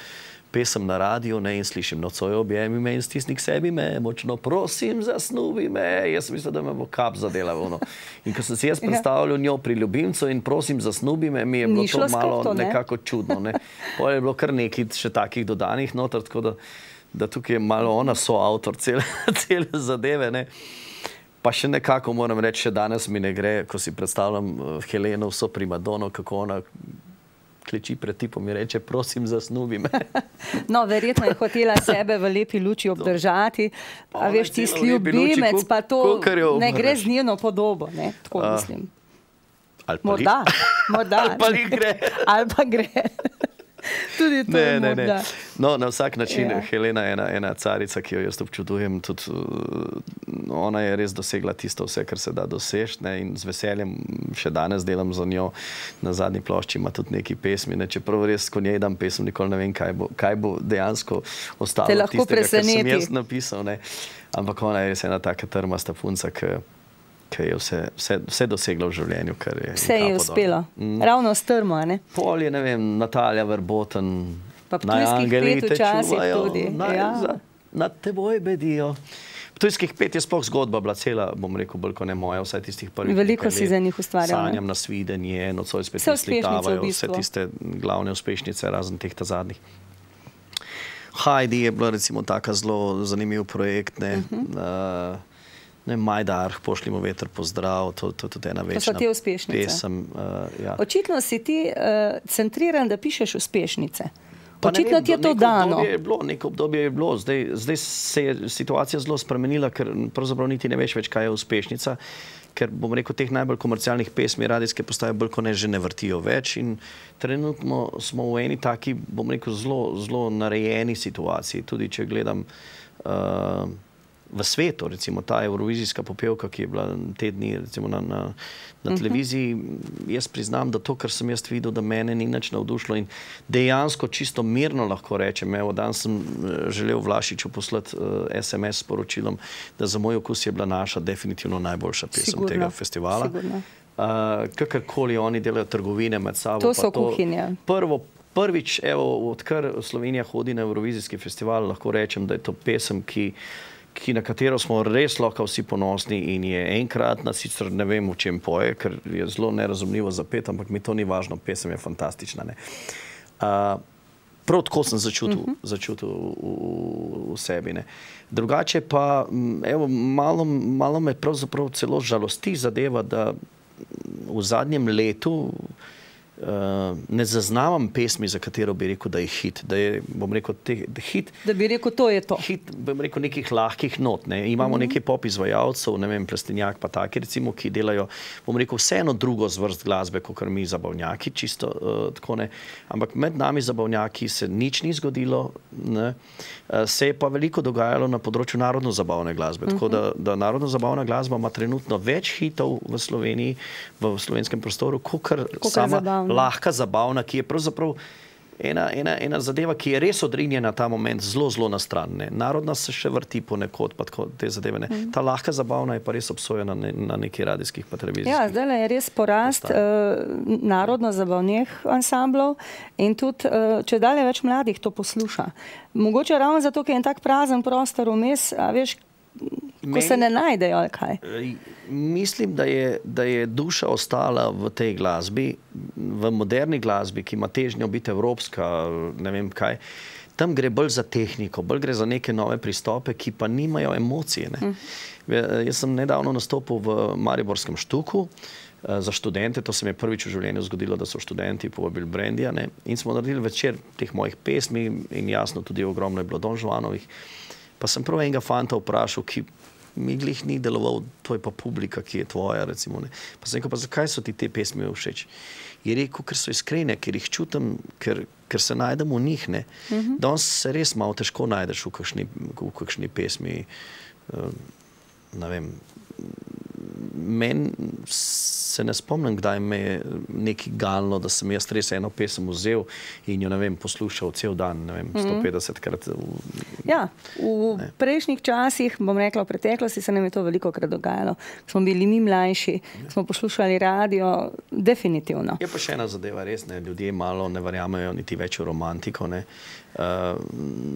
S4: pesem na radiju ne, in slišim nocoj objemi me in stisni k sebi me, močno prosim, zasnubi me. Jaz mislim, da me bo kap zadela. Ono. In ko sem si jaz predstavljal njo pri ljubimcu in prosim, zasnubi me, mi je bilo to malo
S3: to, ne?
S4: nekako čudno. Ne. Pol je bilo kar nekaj še takih dodanih noter, tako da, da tukaj je malo ona soavtor cele, cele zadeve. Ne. Pa še nekako moram reči, še danes mi ne gre, ko si predstavljam eh, Heleno, vso primadono, kako ona kleči pred tipom in reče: prosim, zasnubi me.
S3: No, verjetno je hotela sebe v lepi luči obdržati. A
S4: Ona je
S3: veš, ti
S4: celo v lepi luči,
S3: ljubimec,
S4: kol-
S3: pa to ne gre z njeno podobo. Ne? Tako
S4: A,
S3: mislim.
S4: Ali pa
S3: Morda, morda.
S4: Ali pa gre.
S3: Ali pa gre. Tudi to
S4: Ne,
S3: je
S4: ne, ne. No, na vsak način
S3: Ja.
S4: je Helena ena, ena carica, ki jo jaz občudujem. Tudi, uh, ona je res dosegla tisto, vse, kar se da doseči ne, in z veseljem še danes delam za njo. Na zadnji plošči ima tudi neki pesmi. Ne. Čeprav res, ko njej dam pesem, nikoli ne vem, kaj bo, kaj bo dejansko ostalo.
S3: Te lahko
S4: tistega, kar sem
S3: preseneti.
S4: jaz napisal. Ne. Ampak ona je res ena taka trmasta punca, ki ki je vse, vse, vse dosegla v življenju. Je,
S3: Vse je uspelo. Ravno strmo, ne?
S4: Pol je, ne vem, Natalija Verboten,
S3: Pa
S4: naj
S3: ptujskih
S4: angeli te
S3: včasih
S4: čuvajo,
S3: tudi,
S4: Naj
S3: ja.
S4: za, nad teboj bedijo. Ptujskih pet je sploh zgodba bila cela, bom rekel, bolj kot ne moja, vsaj tistih prvih.
S3: Veliko si za njih ustvarjal?
S4: Sanjam na svidenje, nocoj spet
S3: Vse uspešnice v bistvu.
S4: vse tiste glavne uspešnice, razen teh ta zadnjih. Heidi je bila recimo taka zelo zanimiv projekt. Ne, uh. -huh. uh, ne Majdarh, pošljimo veter pozdrav, to, to je tudi ena večna
S3: te uspešnice.
S4: pesem. Uh, ja.
S3: Očitno si ti uh, centriran, da pišeš uspešnice.
S4: Pa
S3: Očitno
S4: vem,
S3: ti je to dano.
S4: Je bilo, neko obdobje je bilo, zdaj, zdaj se je situacija zelo spremenila, ker pravzaprav niti ne veš več, kaj je uspešnica. Ker bom rekel, teh najbolj komercialnih pesmi, radijske postaje, bolj kot ne že ne vrtijo več. In trenutno smo v eni taki, bom rekel, zelo, zelo narejeni situaciji. Tudi če gledam uh, v svetu, recimo ta Eurovizijska popevka, ki je bila te dni recimo, na, na, na televiziji, jaz priznam, da to, kar sem jaz videl, da mene ni nič navdušilo in dejansko čisto mirno lahko rečem. Evo, danes sem eh, želel Vlašiču poslati uh, SMS s poročilom, da za moj okus je bila naša definitivno najboljša pesem
S3: Sigurno,
S4: tega festivala.
S3: sigurno.
S4: Uh, kakorkoli oni delajo trgovine med sabo.
S3: To so kuhinje.
S4: Prvo, prvič, evo, odkar Slovenija hodi na Eurovizijski festival, lahko rečem, da je to pesem, ki, ki na katero smo res lahko vsi ponosni in je enkratna, sicer ne vem, v čem poje, ker je zelo nerazumljivo zapet, ampak mi to ni važno, pesem je fantastična. Ne. Uh, Prav tako sem začutil, uh -huh. začutil v, v, v sebi. Ne. Drugače pa, evo, malo, malo me pravzaprav celo žalosti zadeva, da v zadnjem letu uh, ne zaznavam pesmi, za katero bi rekel, da je hit. Da je, rekel, te, da hit.
S3: Da bi rekel, to je to.
S4: Hit, bom rekel, nekih lahkih not. Ne. Imamo mm -hmm. nekaj pop izvajalcev, ne vem, Plestinjak, pa taki, recimo, ki delajo, bom rekel, vseeno drugo zvrst glasbe, kot mi zabavnjaki, čisto uh, tako ne. Ampak med nami zabavnjaki se nič ni zgodilo, ne. Uh, se je pa veliko dogajalo na področju narodno-zabavne glasbe. Mm -hmm. Tako da, da narodno-zabavna glasba ima trenutno več hitov v Sloveniji, v slovenskem prostoru, kot
S3: Kakor
S4: sama
S3: zabavna.
S4: Lahka zabavna, ki je pravzaprav ena, ena, ena zadeva, ki je res odrinjena ta moment zelo, zelo na stran. Ne. Narodna se še vrti ponekod, pa tako te zadeve. Ne. Ta lahka zabavna je pa res obsojena ne, na nekih radijskih pa televizijskih.
S3: Ja, zdaj je res porast uh, narodno-zabavnih ansamblov in tudi, uh, če dalje več mladih to posluša. Mogoče ravno zato, ker je en tak prazen prostor vmes, a veš, ko se ne najdejo ali kaj.
S4: Mislim, da je, da je duša ostala v tej glasbi, v moderni glasbi, ki ima težnjo biti evropska, ne vem kaj. Tam gre bolj za tehniko, bolj gre za neke nove pristope, ki pa nimajo emocije. Ne. Jaz sem nedavno nastopil v Mariborskem štuku eh, za študente, to se mi je prvič v življenju zgodilo, da so študenti povabili Brendija ne. in smo naredili večer teh mojih pesmi in jasno tudi ogromno je bilo Don Žuvanovih. Pa sem prav enega fanta vprašal, ki mi glih ni deloval, to je pa publika, ki je tvoja. Recimo, ne. pa sem rekel, pa zakaj so ti te pesmi všeč? Je rekel, ker so iskrene, ker jih čutim, ker, ker se najdem v njih. Uh -huh. Danes se res malo težko najdeš v kakšni, v kakšni pesmi. Uh, ne vem. Meni se ne spomnim, kdaj me je nekaj galno, da sem jaz res eno pesem vzel in jo vem, poslušal cel dan, vem, 150 krat.
S3: Ja, v ne. prejšnjih časih, bom rekla v preteklosti, se nam je to veliko krat dogajalo. Smo bili mi mlajši, smo poslušali radio, definitivno.
S4: Je pa še ena zadeva, res ne, ljudje malo ne verjamejo niti več v romantiko. Ne. Uh,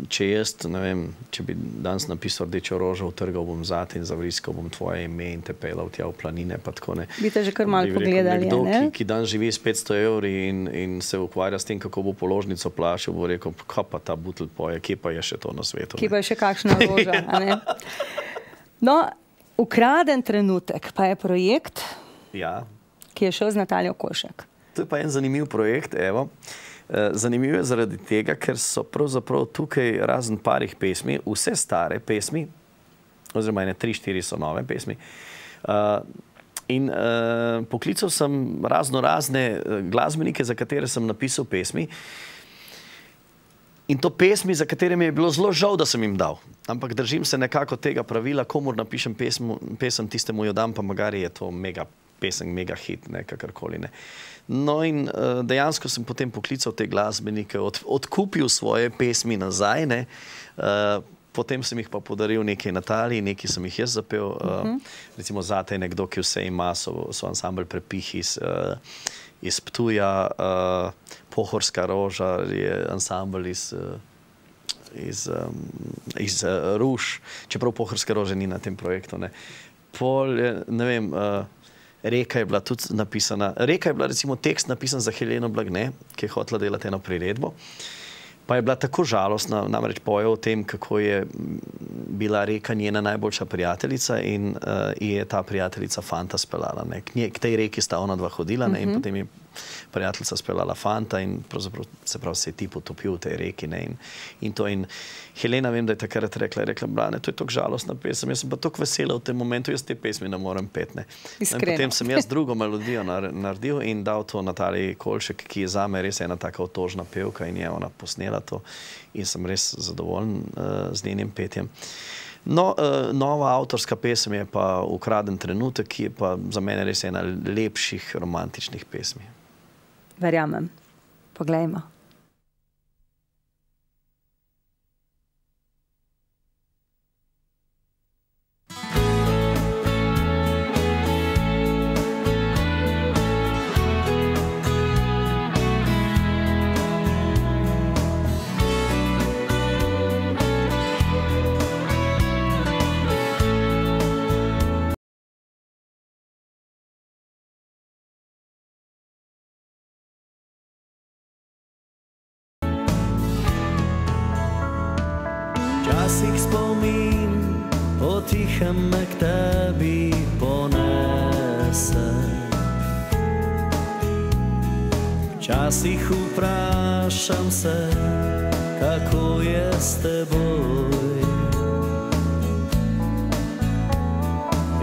S4: če jaz, ne vem, če bi danes napisal rdečo rožo, utrgal bom zate in zavriskal bom tvoje ime in te pelal tja v planine.
S3: Bi te že kar malo pogledali.
S4: Nekdo, ki, ki dan živi s 500 evri in, in se ukvarja s tem, kako bo položnico plačal, bo rekel, kaj pa ta butl poje, kje pa je še to na svetu.
S3: Kje pa je še kakšna roža. no, ukraden trenutek pa je projekt,
S4: ja.
S3: ki je šel z Natalijo Košek.
S4: To je pa en zanimiv projekt, evo. Eh, zanimivo je zaradi tega, ker so pravzaprav tukaj razen parih pesmi, vse stare pesmi, oziroma ene tri, štiri so nove pesmi. Uh, in uh, poklical sem razno razne glasbenike, za katere sem napisal pesmi. In to pesmi, za katere mi je bilo zelo žal, da sem jim dal. Ampak držim se nekako tega pravila, komor napišem pesmu, pesem, tistemu jo dam, pa magari je to mega pesem, mega hit, ne kakorkoli. Ne. No, in uh, dejansko sem potem poklical te glasbenike, od, odkupil svoje pesmi nazaj, ne, uh, potem sem jih pa podaril nekaj Nataliji, nekaj sem jih jaz zapel. Uh, uh -huh. Recimo Zate je nekdo, ki vse ima, so, so ansambl prepih iz, uh, iz Ptuja, uh, Pohorska roža je ansambl iz. Uh, Iz, um, iz uh, Ruš, čeprav pohorske rože ni na tem projektu. Ne. Pol, ne vem, uh, Reka je bila tudi napisana. Reka je bila recimo tekst napisan za Heleno Blagne, ki je hotela delati eno priredbo. Pa je bila tako žalostna, namreč poje o tem, kako je bila reka njena najboljša prijateljica in uh, je ta prijateljica fanta speljala. K, nje, k tej reki sta ona dva hodila ne, uh -huh. in mhm. potem je prijateljica speljala fanta in se, prav, se je ti potopil v tej reki. Ne, in, in, to, in Helena, vem, da je takrat rekla, rekla Brane, to je tako žalostna pesem, jaz sem pa tako vesela v tem momentu, jaz te pesmi ne morem pet. Ne. Potem sem jaz drugo melodijo naredil in dal to Nataliji Kolšek, ki je za me res ena taka otožna pevka in je ona posnela to in sem res zadovoljen uh, z njenim petjem. No, uh, nova avtorska pesem je pa Ukraden trenutek, ki je pa za mene res ena lepših romantičnih pesmi.
S3: Verjamem. Poglejmo.
S5: Potihem me k tebi ponese. Včasih vprašam se, kako je s teboj.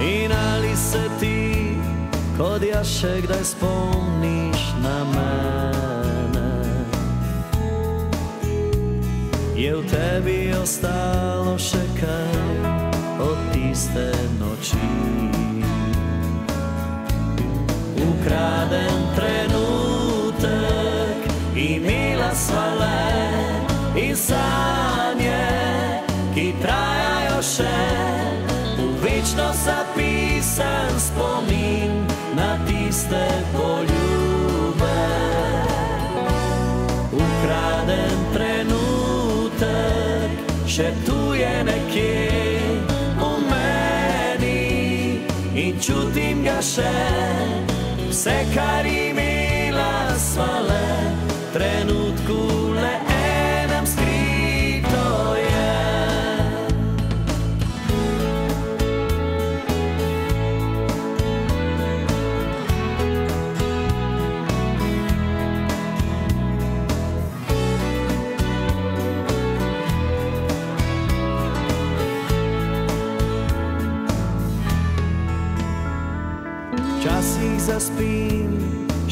S5: In ali se ti, kot ja še kdaj spomniš na mene? je v tebi ostalo še kaj iste noči. Ukraden trenutek, imela sva le in sanje, ki trajajo še v večno zapisan spomin na tiste poljube. Ukraden trenutek, še tu čutim ga še, vse kar imela sva le, trenutku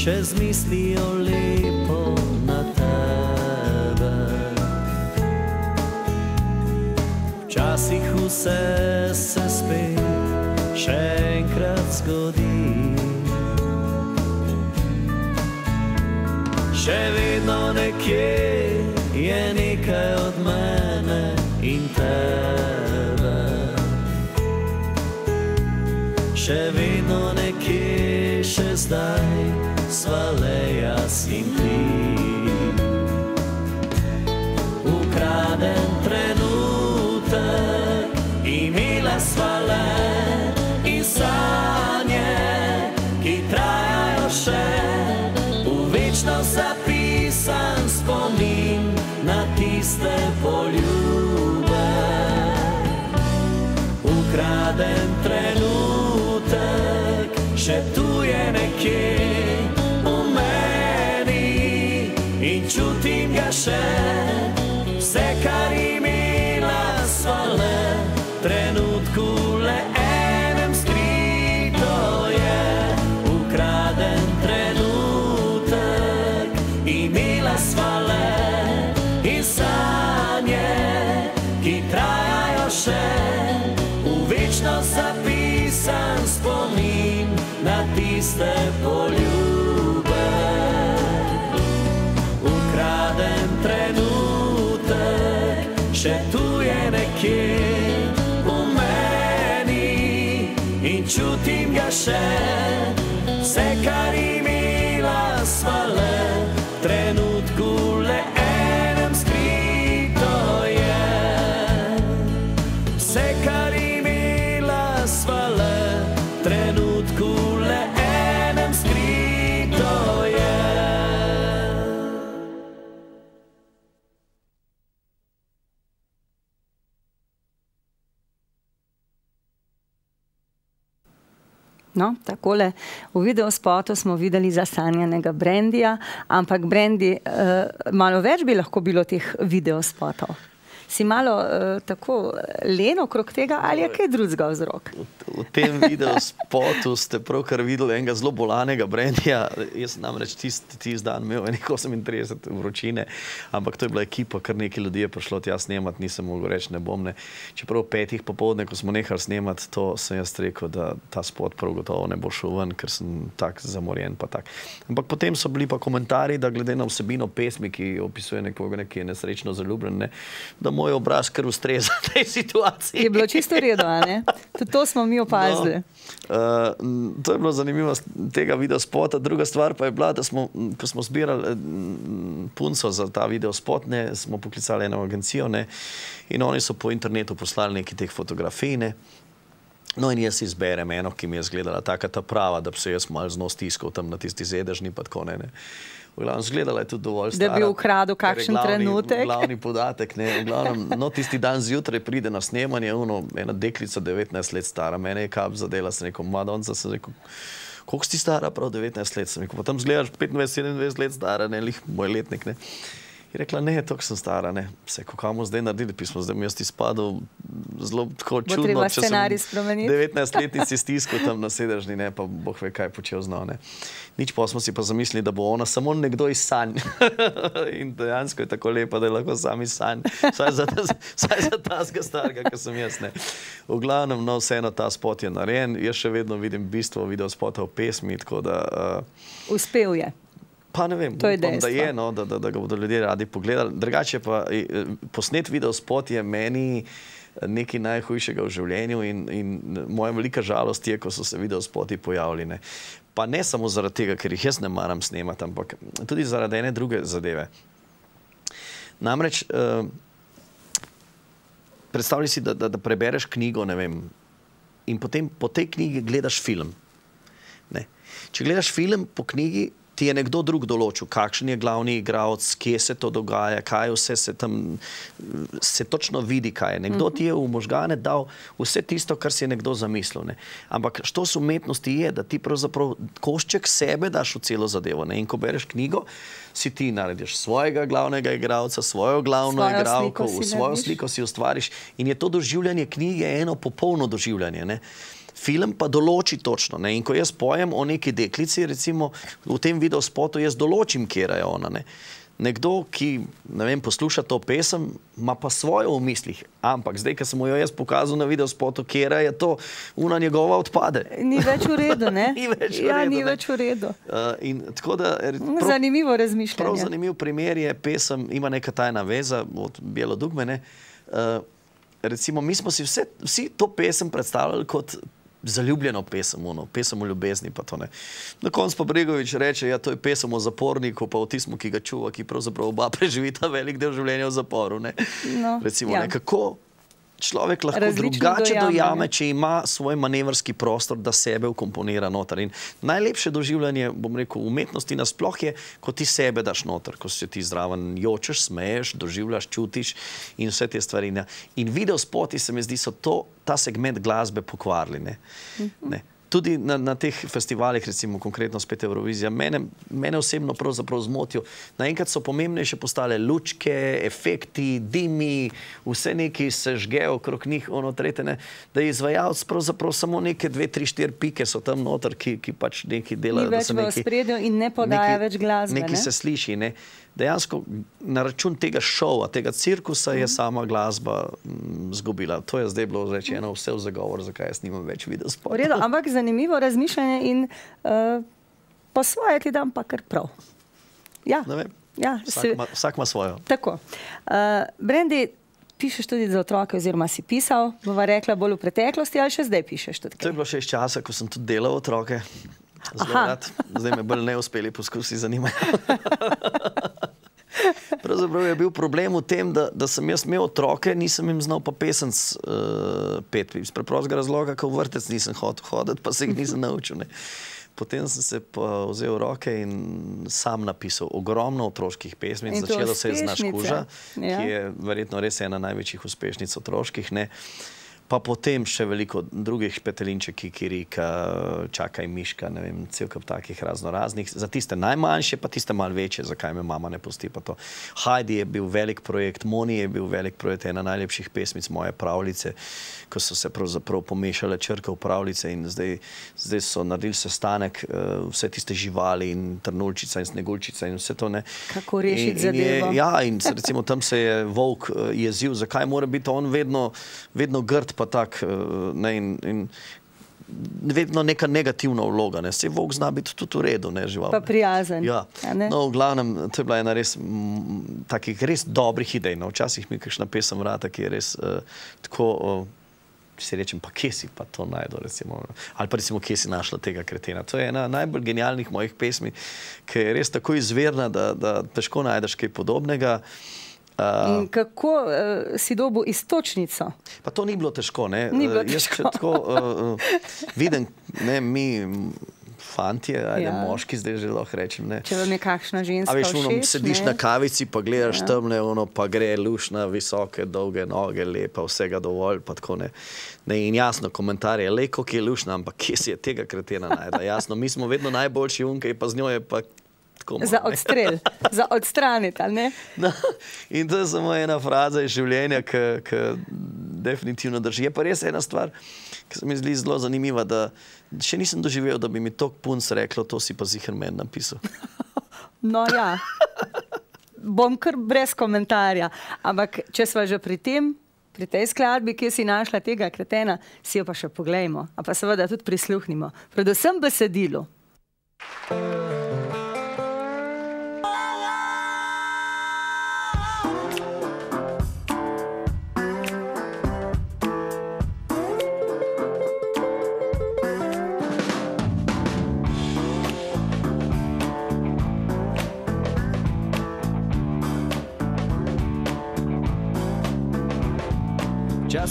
S5: še z mislijo lepo na tebe. Včasih vse se spet še enkrat zgodi. Še vedno nekje čutim čutim
S3: No, takole v videospotu smo videli zasanjanega Brendija, ampak Brendi, uh, malo več bi lahko bilo teh videospotov. Si malo uh, tako len okrog tega ali je kaj drugega vzrok?
S4: V tem videu spotu ste pravkar videli enega zelo bolanega brendija. Jaz namreč tisti tist dan imel nekaj 38 vročine, ampak to je bila ekipa, kar nekaj ljudi je prišlo tja snemati, nisem mogel reči, ne bom ne. Čeprav petih popovdne, ko smo nehali snemati, to sem jaz rekel, da ta spot prav gotovo ne bo šel ven, ker sem tak zamorjen pa tak. Ampak potem so bili pa komentarji, da glede na vsebino pesmi, ki opisuje nekoga, ki je nesrečno zaljubljen, ne, da moj obraz kar ustreza tej situaciji.
S3: Je bilo čisto redo, ne? Tudi to smo mi opazili.
S4: No, uh, to je bilo zanimivo tega videospota. Druga stvar pa je bila, da smo, ko smo zbirali m, punco za ta videospot, ne, smo poklicali eno agencijo ne, in oni so po internetu poslali nekaj teh fotografij. Ne. No, in jaz izberem eno, ki mi je izgledala taka ta prava, da bi se jaz malo z nos stiskal tam na tisti zedežni, pa tako ne. ne. Glavnem, zgledala je tudi dovolj
S3: Da
S4: stara.
S3: bi ukradel kakšen
S4: glavni,
S3: trenutek.
S4: Glavni podatek. Ne, v glavnem, no, tisti dan zjutraj pride na snemanje, uno, ena deklica, 19 let stara, mene je kap zadela, sem rekel, Madonca, sem rekel, koliko si stara, prav 19 let, sem rekel, pa tam zgledaš 25-27 let stara, ne, lih moj letnik, ne. Je rekla, ne, tako sem stara, ne. Se, ko kamo zdaj naredili pismo, zdaj mi jaz izpadel zelo tako
S3: Bo
S4: čudno.
S3: treba
S4: če sem
S3: scenarij spremeniti.
S4: 19-letnici stiskal tam na sedežni, ne, pa boh ve, kaj počel z njo, ne. Nič pa smo si pa zamislili, da bo ona samo nekdo iz sanj. In dejansko je tako lepa, da je lahko sam iz sanj. Saj za, saj za tazga starega, ki sem jaz, ne. V glavnem, no, vseeno ta spot je narejen. Jaz še vedno vidim bistvo videospota v pesmi, tako da... Uh,
S3: Uspel je.
S4: Pa ne vem, upam, da,
S3: dejstvo.
S4: je, no, da, da, da ga bodo ljudje radi pogledali. Drugače pa eh, posnet video spot je meni nekaj najhujšega v življenju. In, in moja velika žalost je, ko so se video spoti pojavili. Ne. Pa ne samo zaradi tega, ker jih jaz ne maram snemati, ampak tudi zaradi ene druge zadeve. Namreč, uh, predstavljaj si, da, da, da prebereš knjigo vem, in potem po tej knjigi gledaš film. Ne. Če gledaš film po knjigi, ti je nekdo drug določil, kakšen je glavni igralec, kje se to dogaja, kaj vse se tam se točno vidi, kaj je. Nekdo ti je v možgane dal vse tisto, kar si je nekdo zamislil. Ne. Ampak što s umetnosti je, da ti pravzaprav košček sebe daš v celo zadevo. Ne. In ko bereš knjigo, si ti narediš svojega glavnega igralca, svojo glavno
S3: Svojo
S4: igralko, svojo
S3: narediš.
S4: sliko si ustvariš in je to doživljanje knjige eno popolno doživljanje. Ne. Film pa določi točno. Ne? In ko jaz pojem o neki deklici, recimo v tem videospotu, jaz določim, kje je ona. Ne? Nekdo, ki ne vem, posluša to pesem, ima pa svojo v mislih. Ampak zdaj, ko sem jo jaz pokazal na videospotu, kje je to, una njegova odpade.
S3: Ni več v redu, ne?
S4: Ni več v
S3: ja,
S4: redu,
S3: ni
S4: ne.
S3: več v redu.
S4: Uh, in tako da, er,
S3: No,
S4: prav-
S3: Zanimivo
S4: Prav
S3: razmišljanje.
S4: zanimiv primer je pesem, ima neka tajna veza od Belo Dugmene. Uh, recimo, mi smo si vse, vsi to pesem predstavljali kot zaljubljeno pesem, ono, pesem o ljubezni. pa to ne. Na koncu pa Bregovič reče, da ja, to je pesem o zaporniku, pa o tismu, ki ga čuva, ki pravzaprav oba preživita velik del življenja v zaporu. Ne.
S3: No,
S4: Recimo,
S3: ja.
S4: ne, kako človek lahko
S3: Različno
S4: drugače
S3: dojame,
S4: dojame, če ima svoj manevrski prostor, da sebe ukomponira noter. In najlepše doživljanje, bom rekel, umetnosti nasploh je, ko ti sebe daš noter, ko se ti zraven jočeš, smeješ, doživljaš, čutiš in vse te stvari. Ne. In video spoti se mi zdi, so to, ta segment glasbe pokvarili. Ne. Ne. Tudi na, na teh festivalih, recimo konkretno spet Eurovizija, mene, mene osebno pravzaprav zmotijo. Naenkrat so pomembnejše postale lučke, efekti, dimi, vse neki se žgejo okrog njih, ono tretje, ne, da je izvajalec pravzaprav samo neke dve, tri, štiri pike so tam noter, ki, ki pač nekaj
S3: Ni
S4: delajo. da
S3: več v
S4: neki-
S3: ospredju in ne podaja več glasbe.
S4: Nekaj
S3: ne?
S4: se sliši. Ne? Dejansko na račun tega šova, tega cirkusa je sama glasba mm, zgubila. To je zdaj bilo rečeno vse v zagovor, zakaj jaz nimam več videl
S3: V
S4: spomina.
S3: redu, ampak zanimivo razmišljanje in uh, po svoje ti dam pa kar prav. Ja,
S4: Ne vem.
S3: ja
S4: Vsak ima, vsak ima svojo.
S3: tako. Uh, Brendi, pišeš tudi za otroke, oziroma si pisal, bova rekla, bolj v preteklosti ali še zdaj pišeš tudi
S4: To je
S3: kaj?
S4: bilo še iz časa, ko sem tudi delal otroke. Zelo
S3: Aha.
S4: rad. Zdaj me bolj neuspeli poskusi zanimajo. Pravzaprav je bil problem v tem, da, da sem jaz imel otroke, nisem jim znal pa pesem uh, pet. Iz preprostega razloga, ker v vrtec nisem hotel hoditi, pa se jih nisem naučil. Ne. Potem sem se pa vzel v roke in sam napisal ogromno otroških
S3: to
S4: Začelo se je z
S3: uspešnice.
S4: Naškuža,
S3: Ja.
S4: ki je verjetno res ena največjih uspešnic otroških. Ne. Pa potem še veliko drugih petelinček, Kirika, Čakaj Miška, ne vem, cel kup takih razno raznih. Za tiste najmanjše, pa tiste malo večje, zakaj me mama ne pusti. pa to. Heidi je bil velik projekt, Moni je bil velik projekt, ena najlepših pesmic moje pravljice, ko so se pravzaprav pomešale črke v pravljice in zdaj, zdaj so naredili sestanek eh, vse tiste živali in trnulčica in sneguljčica in vse to. Ne.
S3: Kako rešiti
S4: In- in je-
S3: zadevo.
S4: Ja, in recimo tam se je volk uh, jezil, zakaj mora biti on vedno, vedno grd, pa tak. Uh, ne, in, in vedno neka negativna vloga. Ne. Se volk zna biti tudi v redu, ne žival.
S3: Pa prijazen,
S4: Ja. No, v glavnem, to je bila ena res, mm, takih res dobrih idej. No. Včasih mi kakšna pesem vrata, ki je res uh, tako. Uh, Si rečem, pa kje si pa to najdel, recimo. ali pa recimo, kje si našla tega kretena. To je ena najbolj genialnih mojih pesmi, ki je res tako izvirna, da, da težko najdeš kaj podobnega. Uh,
S3: In kako uh, si dobil istočnico?
S4: Pa to ni bilo težko. Ne?
S3: Ni bilo
S4: Eh, Jaz, če
S3: težko.
S4: tako uh, vidim, ne, mi, fantje, ali
S3: Ja.
S4: moški, zdaj že lahko rečem. Ne?
S3: Če vam je kakšna ženska
S4: A veš, uno,
S3: všeč,
S4: sediš
S3: ne?
S4: na kavici, pa gledaš
S3: Ja.
S4: tam, ono, pa gre lušna, visoke, dolge noge, lepa, vsega dovolj. Ne. Ne, in jasno, komentar je le, kako je lušna, ampak kje si je tega kretena najdla. Jasno, mi smo vedno najboljši unke, pa z njo je pa tako. malo,
S3: Za odstrel, za odstraniti?
S4: No, in to je samo ena fraza iz življenja, ki definitivno drži. Je pa res ena stvar, ki se mi zdi zelo zanimiva. Da še nisem doživel, da bi mi to punc reklo, to si pa zihar meni napisal.
S3: No, ja. Bom kar brez komentarja. Ampak, če smo že pri tem, pri tej skladbi, ki si našla tega kretena, si jo pa še poglejmo, a pa seveda tudi prisluhnimo. Predvsem besedilu.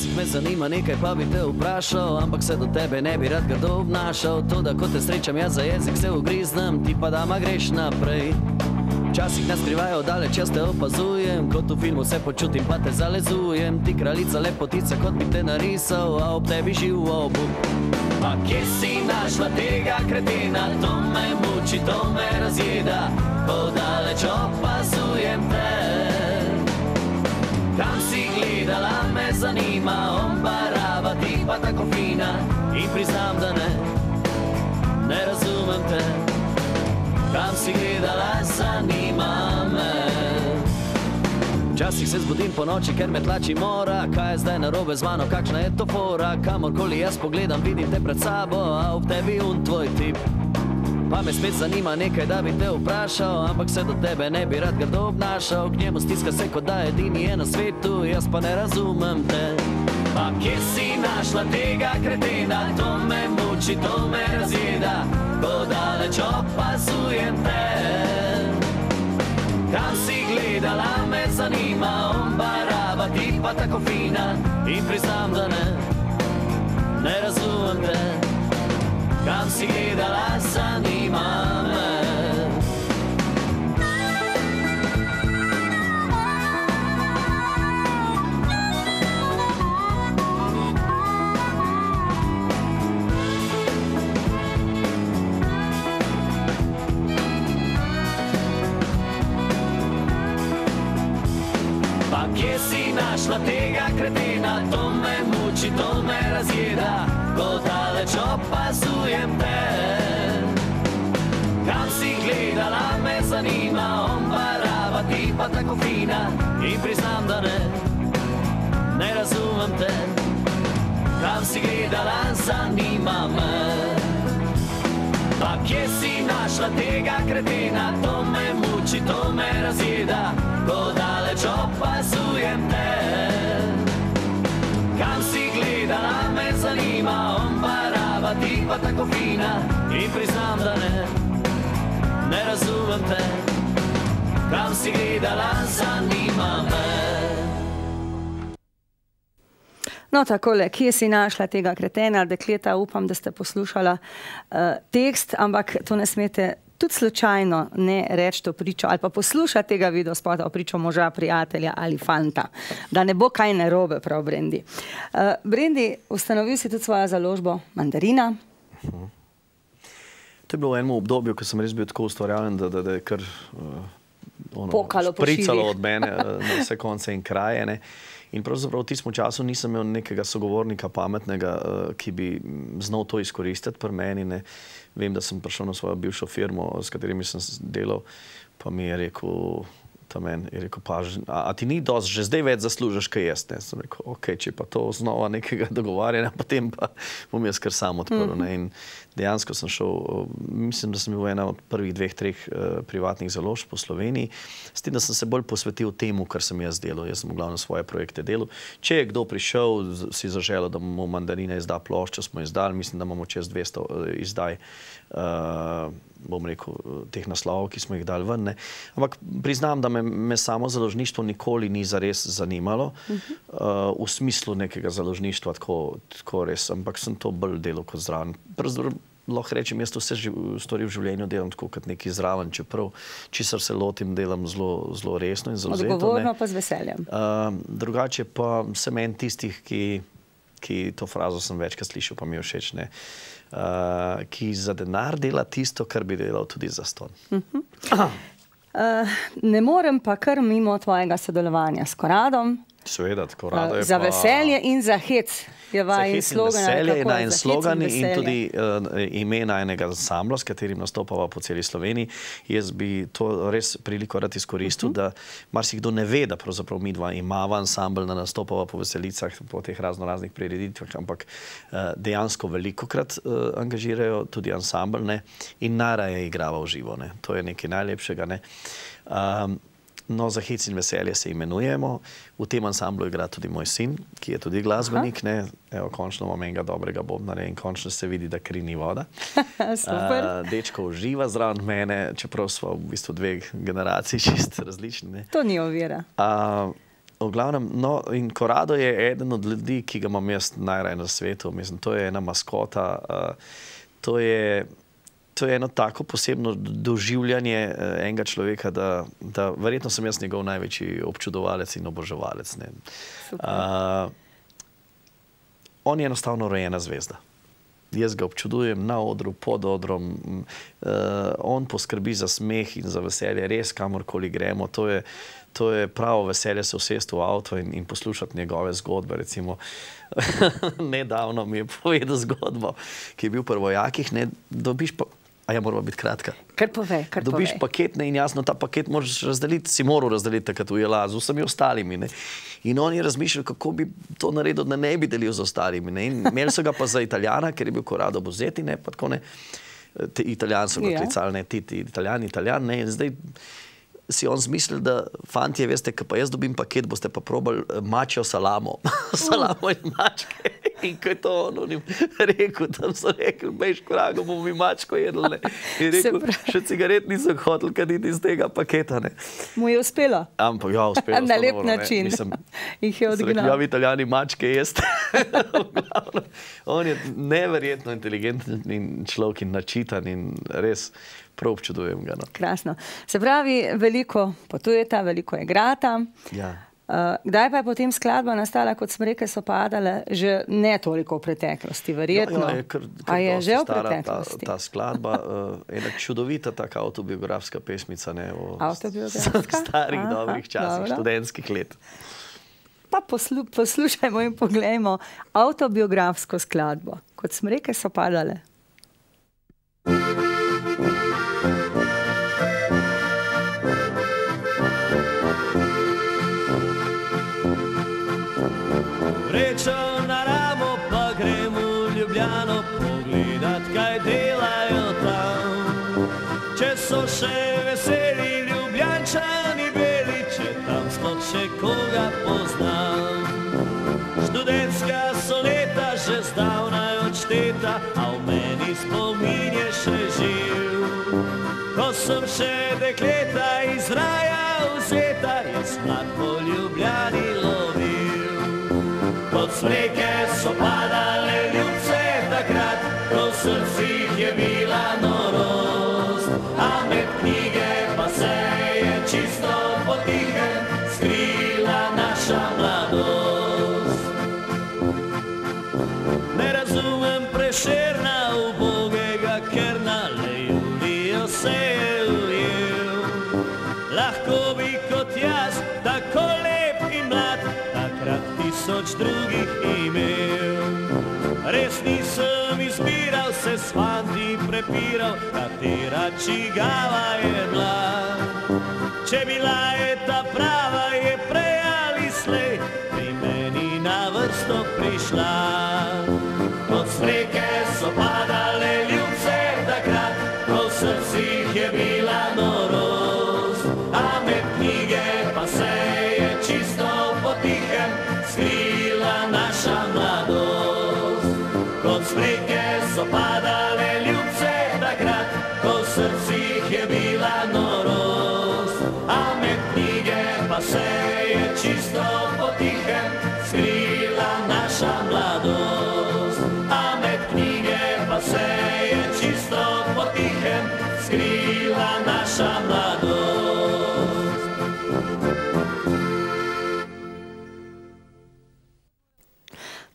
S5: Včasih me zanima nekaj, pa bi te vprašal, ampak se do tebe ne bi rad grdo obnašal. To, da ko te srečam, jaz za jezik se ugriznem, ti pa dama greš naprej. Včasih nas skrivajo daleč, jaz te opazujem, kot v filmu se počutim, pa te zalezujem. Ti kraljica lepotica, kot bi te narisal, a ob tebi živ obuk. Pa kje si našla tega kretena, to me muči, to me razjeda, podaleč opazujem te. Zanima, on barava, ti pa tako fina in priznam, da ne, ne razumem te. Kam si gledala, zanima me. Včasih se zbudim po noči, ker me tlači mora, kaj je zdaj narobe z mano, kakšna je to fora. Kamorkoli jaz pogledam, vidim te pred sabo, a ob tebi un tvoj tip. Pa me spet zanima nekaj, da bi te vprašal, ampak se do tebe ne bi rad grdo obnašal. K njemu stiska se, kot da je edini je na svetu, jaz pa ne razumem te. Pa kje si našla tega kretena, to me muči, to me razjeda, podaleč opazujem te. Kam si gledala, me zanima, on barava, ti pa tako fina in priznam, da ne, ne razumem te. Kam si gledala, zanima razumem te. Kam si gledala, zanima me. Pa kje si našla tega kretena, to me muči, to me razjeda, ko daleč opazujem te. Kam si gledala, me zanima, on barava, ti pa tako fina in priznam, da ne, ne razumem te. Kam si gledala, zanima me.
S3: No, takole, kje si našla tega kretena, dekleta, upam, da ste poslušala uh, tekst, ampak to ne smete tudi slučajno ne reči to pričo ali pa poslušati tega video spota o pričo moža, prijatelja ali fanta, da ne bo kaj narobe, prav Brendi. Uh, Brendi, ustanovil si tudi svojo založbo Mandarina.
S4: To je bilo v enem obdobju, ko sem res bil tako ustvarjalen, da, da, da je kar uh,
S3: Pokalo po
S4: pricalo od mene uh, na vse konce in kraje. Ne. In pravzaprav v tistem času nisem imel nekega sogovornika pametnega, uh, ki bi mm, znal to izkoristiti pri meni. Ne. Vem, da sem prišel na svojo bivšo firmo, s katerimi sem delal, pa mi je rekel. Ta men je rekel, pa, a, a ti ni dosti, že zdaj več zaslužiš, kaj jaz. Ne? Sem rekel, ok, če pa to znova nekega dogovarjanja, potem pa bom jaz kar sam odprl. Mm -hmm. Dejansko sem šel, mislim, da sem bil ena od prvih dveh, treh uh, privatnih založb po Sloveniji, s tem, da sem se bolj posvetil temu, kar sem jaz delal. Jaz sem v glavnem svoje projekte delal. Če je kdo prišel, si zaželel, da bomo mandarine izda ploščo, smo izdali, mislim, da imamo čez 200 uh, izdaj. Uh, bom rekel, teh naslovov, ki smo jih dali ven. Ne. Ampak priznam, da me, me samo založništvo nikoli ni zares zanimalo, uh -huh. uh, v smislu nekega založništva, tako, tako res, ampak sem to bolj delal kot zraven. Pravzaprav Lahko rečem, jaz to vse stvari v življenju delam tako kot neki zraven, čeprav česar se lotim, delam zelo, zelo resno in zelo
S3: Odgovorno pa z veseljem.
S4: Uh, drugače pa sem en tistih, ki, ki to frazo sem večkrat slišal, pa mi je všeč, ne, uh, ki za denar dela tisto, kar bi delal tudi za ston.
S3: Uh, ne morem pa kar mimo tvojega sodelovanja s Koradom.
S4: Seveda, tako rado je.
S3: Uh, za
S4: pa-
S3: veselje in za hec je
S4: Za
S3: vajen slogan.
S4: Veselje je najen slogan in tudi uh, ime najnega ansambla, s katerim nastopava po celi Sloveniji. Jaz bi to res priliko rad izkoristil, uh -huh. da marsikdo ne ve, da pravzaprav mi dva imava ansambl, da nastopava po veselicah, po teh razno raznih prireditvah, ampak uh, dejansko veliko krat uh, angažirajo tudi ansambl ne, in naraje igrava v živo. Ne. To je nekaj najlepšega. Ne. Um, No, za hec in veselje se imenujemo. V tem ansamblu igra tudi moj sin, ki je tudi glasbenik. Ne? Evo, končno imam enega dobrega bobnarja in končno se vidi, da kri ni voda.
S3: Super.
S4: Uh, dečko uživa zraven mene, čeprav smo v bistvu dve generaciji čist različni. Ne?
S3: To ni ovira.
S4: Uh, v glavnem, no, in Korado je eden od ljudi, ki ga imam jaz najraje na svetu. Mislim, to je ena maskota. Uh, to, je, to je eno tako posebno doživljanje uh, enega človeka, da, da verjetno sem jaz njegov največji občudovalec in oboževalec. Uh, on je enostavno rojena zvezda. Jaz ga občudujem na odru, pod odrom, uh, on poskrbi za smeh in za veselje, res kamorkoli gremo. To je, to je pravo veselje se usesti v avto in, in poslušati njegove zgodbe. Recimo, nedavno mi je povedal zgodbo, ki je bil v vojakih. Ne, dobiš pa, a ja, moramo biti kratka.
S3: Kar pove, kar
S4: dobiš
S3: povej.
S4: paket ne, in jasno, ta paket moraš razdeliti, si moral razdeliti takrat v Jela z vsemi ostalimi. Ne. In on je razmišljal, kako bi to naredil, da ne bi delil z ostalimi. Ne. In imeli so ga pa za Italijana, ker je bil korado bozeti, ne, pa tako ne. Te Italijani so ga
S3: Ja.
S4: klicali, ne, ti, ti Italijani, Italijani, ne. In zdaj si on zmislil, da fanti, veste, ko pa jaz dobim paket, boste pa probali eh, mačjo salamo. salamo in mačke. In ko je to on jim rekel, tam so rekli, bejš korago, bomo mi mačko jedli. ne." In rekel, še cigaret nisem hotel kaditi iz tega paketa. Ne.
S3: Mu je uspelo.
S4: Ampak ja, uspelo.
S3: Na lep
S4: dobro, ne.
S3: način.
S4: Mislim,
S3: Jih je odgnal.
S4: Ja, vi italijani mačke jeste. On je neverjetno inteligenten človek in načitan in res prav občudujem ga. No.
S3: Krasno. Se pravi, veliko potujeta, veliko igrata.
S4: Ja.
S3: Uh, kdaj pa je potem skladba nastala, kot smo rekli, so padale že ne toliko v preteklosti, verjetno.
S4: Ja, ja, je kar, kar
S3: A je že v
S4: stara ta,
S3: preteklosti?
S4: ta skladba, uh, ena čudovita taka autobiografska pesmica ne, o
S3: Avtobiografska?
S4: starih
S3: Aha,
S4: dobrih časih,
S3: dobro.
S4: študentskih let.
S3: Pa poslu, poslušajmo in poglejmo avtobiografsko skladbo. Kot smo rekli, so padale.
S5: Rečo Ko sem še dekleta iz raja vzeta, je smrad po Ljubljani lovil. Pod smreke so padale ljubce takrat, ko v srcih je bila norost, Res nisem izbiral, se s fanti prepiral, katera čigava je bila. Če bila je ta prava, je prej ali slej pri meni na vrsto prišla. Od smreke so padale ljubce takrat, ko srcih je bila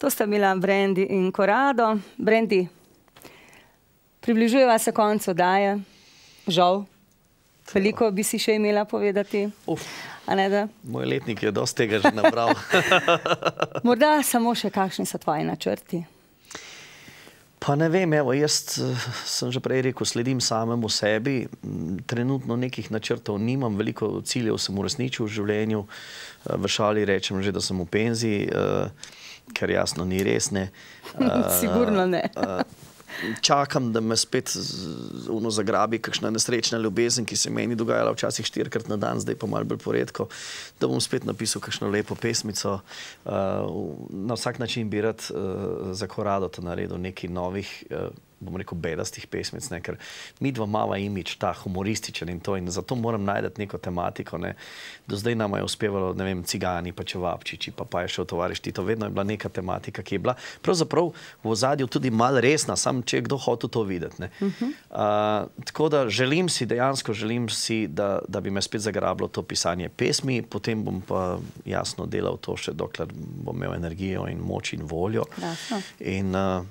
S3: To sta bila Brendi in Korado. Brendi, približujeva se koncu daje, žal. Veliko bi si še imela povedati.
S4: Uf,
S3: ne
S4: moj letnik je dosti tega že nabral.
S3: Morda samo še kakšni so tvoji načrti.
S4: Pa ne vem, evo, jaz eh, sem že prej rekel, sledim samemu sebi. Mm, Trenutno nekih načrtov nimam, veliko ciljev sem uresničil v življenju. Eh, V šali rečem že, da sem v penziji, eh, kar jasno ni res. Ne. Eh,
S3: Sigurno ne.
S4: eh, Čakam, da me spet uno zagrabi kakšna nesrečna ljubezen, ki se meni dogajala včasih štirikrat na dan, zdaj pa malo bolj poredko, da bom spet napisal kakšno lepo pesmico. Uh, na vsak način bi rad uh, za Korado to naredil nekaj novih uh, bom rekel, bedastih pesmic, ne? ker mi dva mava imič, ta humorističen in to in zato moram najti neko tematiko. Ne? Do zdaj nam je uspevalo, ne vem, cigani, pa čevapčiči, pa pa je šel tovariš Tito, vedno je bila neka tematika, ki je bila pravzaprav v ozadju tudi mal resna, sam če je kdo hotel to videti. Uh -huh. uh, tako da želim si, dejansko želim si, da, da bi me spet zagrabilo to pisanje pesmi, potem bom pa jasno delal to še dokler bom imel energijo in moč in voljo.
S3: Krasno.
S4: In, uh,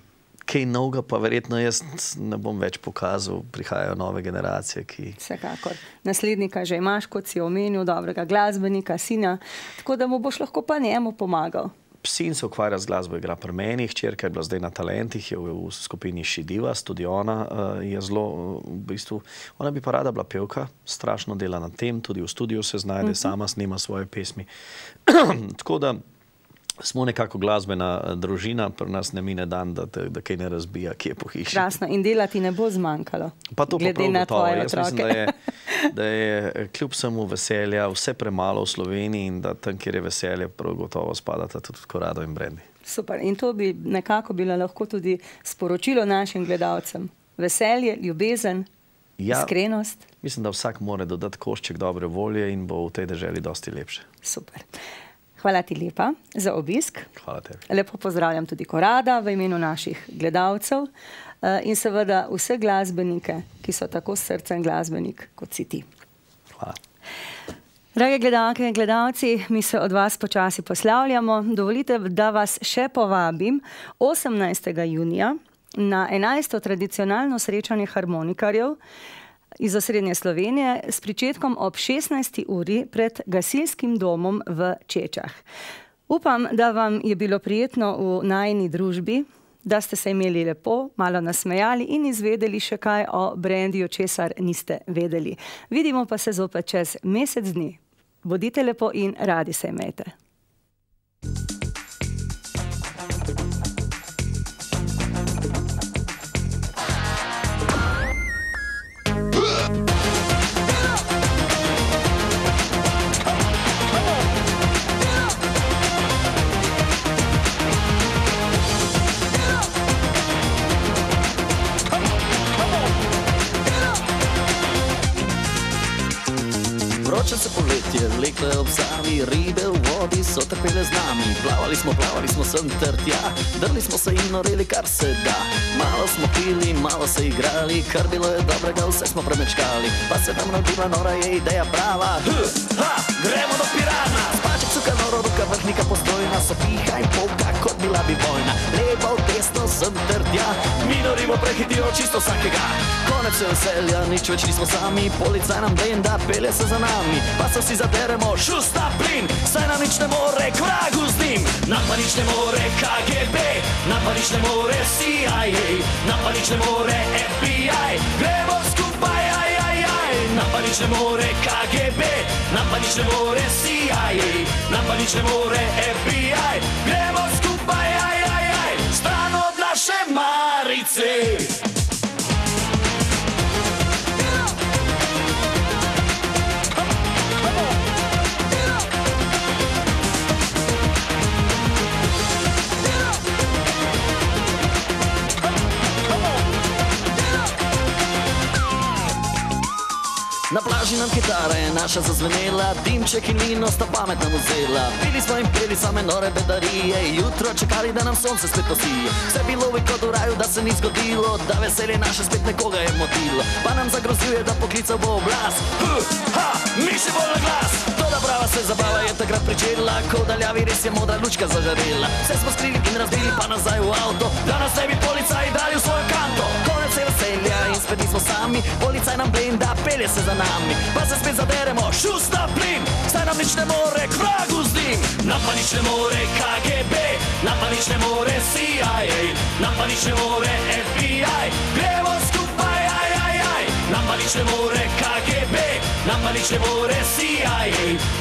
S4: kaj novega, pa verjetno jaz ne bom več pokazal, prihajajo nove generacije. Ki...
S3: Vsekakor. Naslednika že imaš, kot si omenil, dobrega glasbenika, sina, tako da mu boš lahko pa njemu pomagal.
S4: Sin se ukvarja z glasbo, igra pri meni, hčerka je bila zdaj na talentih, je v, v skupini Šidiva, tudi ona uh, je zelo, uh, v bistvu, ona bi pa rada bila pevka, strašno dela na tem, tudi v studiu se znajde, uh -huh. sama snima svoje pesmi. Tako da smo nekako glasbena uh, družina, pri nas ne mine dan, da, te, da kaj ne razbija, ki je po hiši.
S3: Krasno in delati ne bo zmanjkalo.
S4: Pa to pa
S3: glede
S4: prav
S3: na
S4: gotovo.
S3: tvoje
S4: Jaz mislim,
S3: otroke.
S4: da je, da je eh, kljub samo veselja vse premalo v Sloveniji in da tam, kjer je veselje, prav gotovo spadata tudi Korado in Brendi.
S3: Super. In to bi nekako bilo lahko tudi sporočilo našim gledalcem. Veselje, ljubezen,
S4: Ja.
S3: iskrenost.
S4: Mislim, da vsak mora dodati košček dobre volje in bo v tej državi dosti lepše.
S3: Super. Hvala ti lepa za obisk.
S4: Hvala tebi.
S3: Lepo pozdravljam tudi Korada v imenu naših gledalcev eh, in seveda vse glasbenike, ki so tako s srcem glasbenik kot si ti.
S4: Hvala.
S3: Drage gledalke in gledalci, mi se od vas počasi poslavljamo. Dovolite, da vas še povabim 18. junija na 11. tradicionalno srečanje harmonikarjev iz osrednje Slovenije s pričetkom ob 16. uri pred gasilskim domom v Čečah. Upam, da vam je bilo prijetno v najni družbi, da ste se imeli lepo, malo nasmejali in izvedeli še kaj o brendiju, česar niste vedeli. Vidimo pa se zopet čez mesec dni. Bodite lepo in radi se imejte.
S1: Vroče se poletje, vlekle ob sami, ribe v vodi so trpele z nami. Plavali smo, plavali smo sem ter tja, drli smo se in noreli kar se da. Malo smo pili, malo se igrali, kar bilo je dobrega, vse smo premečkali. Pa se nam rodila nora je ideja prava. H, ha, gremo do pirana! Spaček suka noro, ruka vrhnika postojna, se piha in polka, kot bila bi vojna. Levo, desno, sem ter tja, mi norimo prehitijo čisto vsakega. Konec je veselja, nič več nismo sami, policaj nam blenda, pelje se za nami. Pa se vsi zaderemo, šusta plin, saj nam nič ne more, k vragu z njim. Nam pa nič ne more KGB, nam pa nič ne more CIA, nam pa nič ne more FBI. Gremo skupaj, aj, aj, aj, nam pa nič ne more KGB, nam pa nič ne more CIA, nam pa nič ne more FBI. Gremo skupaj, aj, aj, aj, stran od Na plaži nam kitara je naša zazvenela, dimček in vino sta pamet nam vzela. Pili smo in peli same nore bedarije, jutro čakali, da nam sonce spet posije. Vse bilo bi kot v raju, da se ni zgodilo, da veselje naše spet nekoga je motilo. Pa nam zagrozil je, da poklical bo oblast. Huh, ha, mi še bolj na glas. Prava se zabava je takrat pričela, ko daljavi res je modra lučka zažarela. Vse smo skrili in razbili pa nazaj v avto, da nas ne bi policaji dali v svojo kanto. Konec je veselja in spet nismo sami, policaj nam blenda, pelje se za nami. Pa se spet zaderemo, šusta plin, saj nam nič ne more, k vragu z njim. Nam pa nič ne more KGB, nam pa nič ne more CIA, nam pa nič ne more FBI. Gremo Niče more KGB, nama niče more CIA,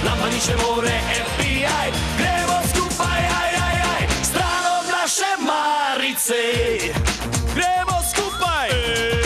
S1: nama niče more FBI. Gremo skupaj, aj, aj, aj, stranom naše Marice. Gremo skupaj! E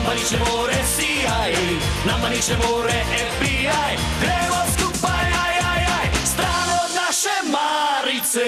S1: nama nič ne more CIA, nama nič ne more FBI. Gremo skupaj, aj, aj, aj, stran od naše marice.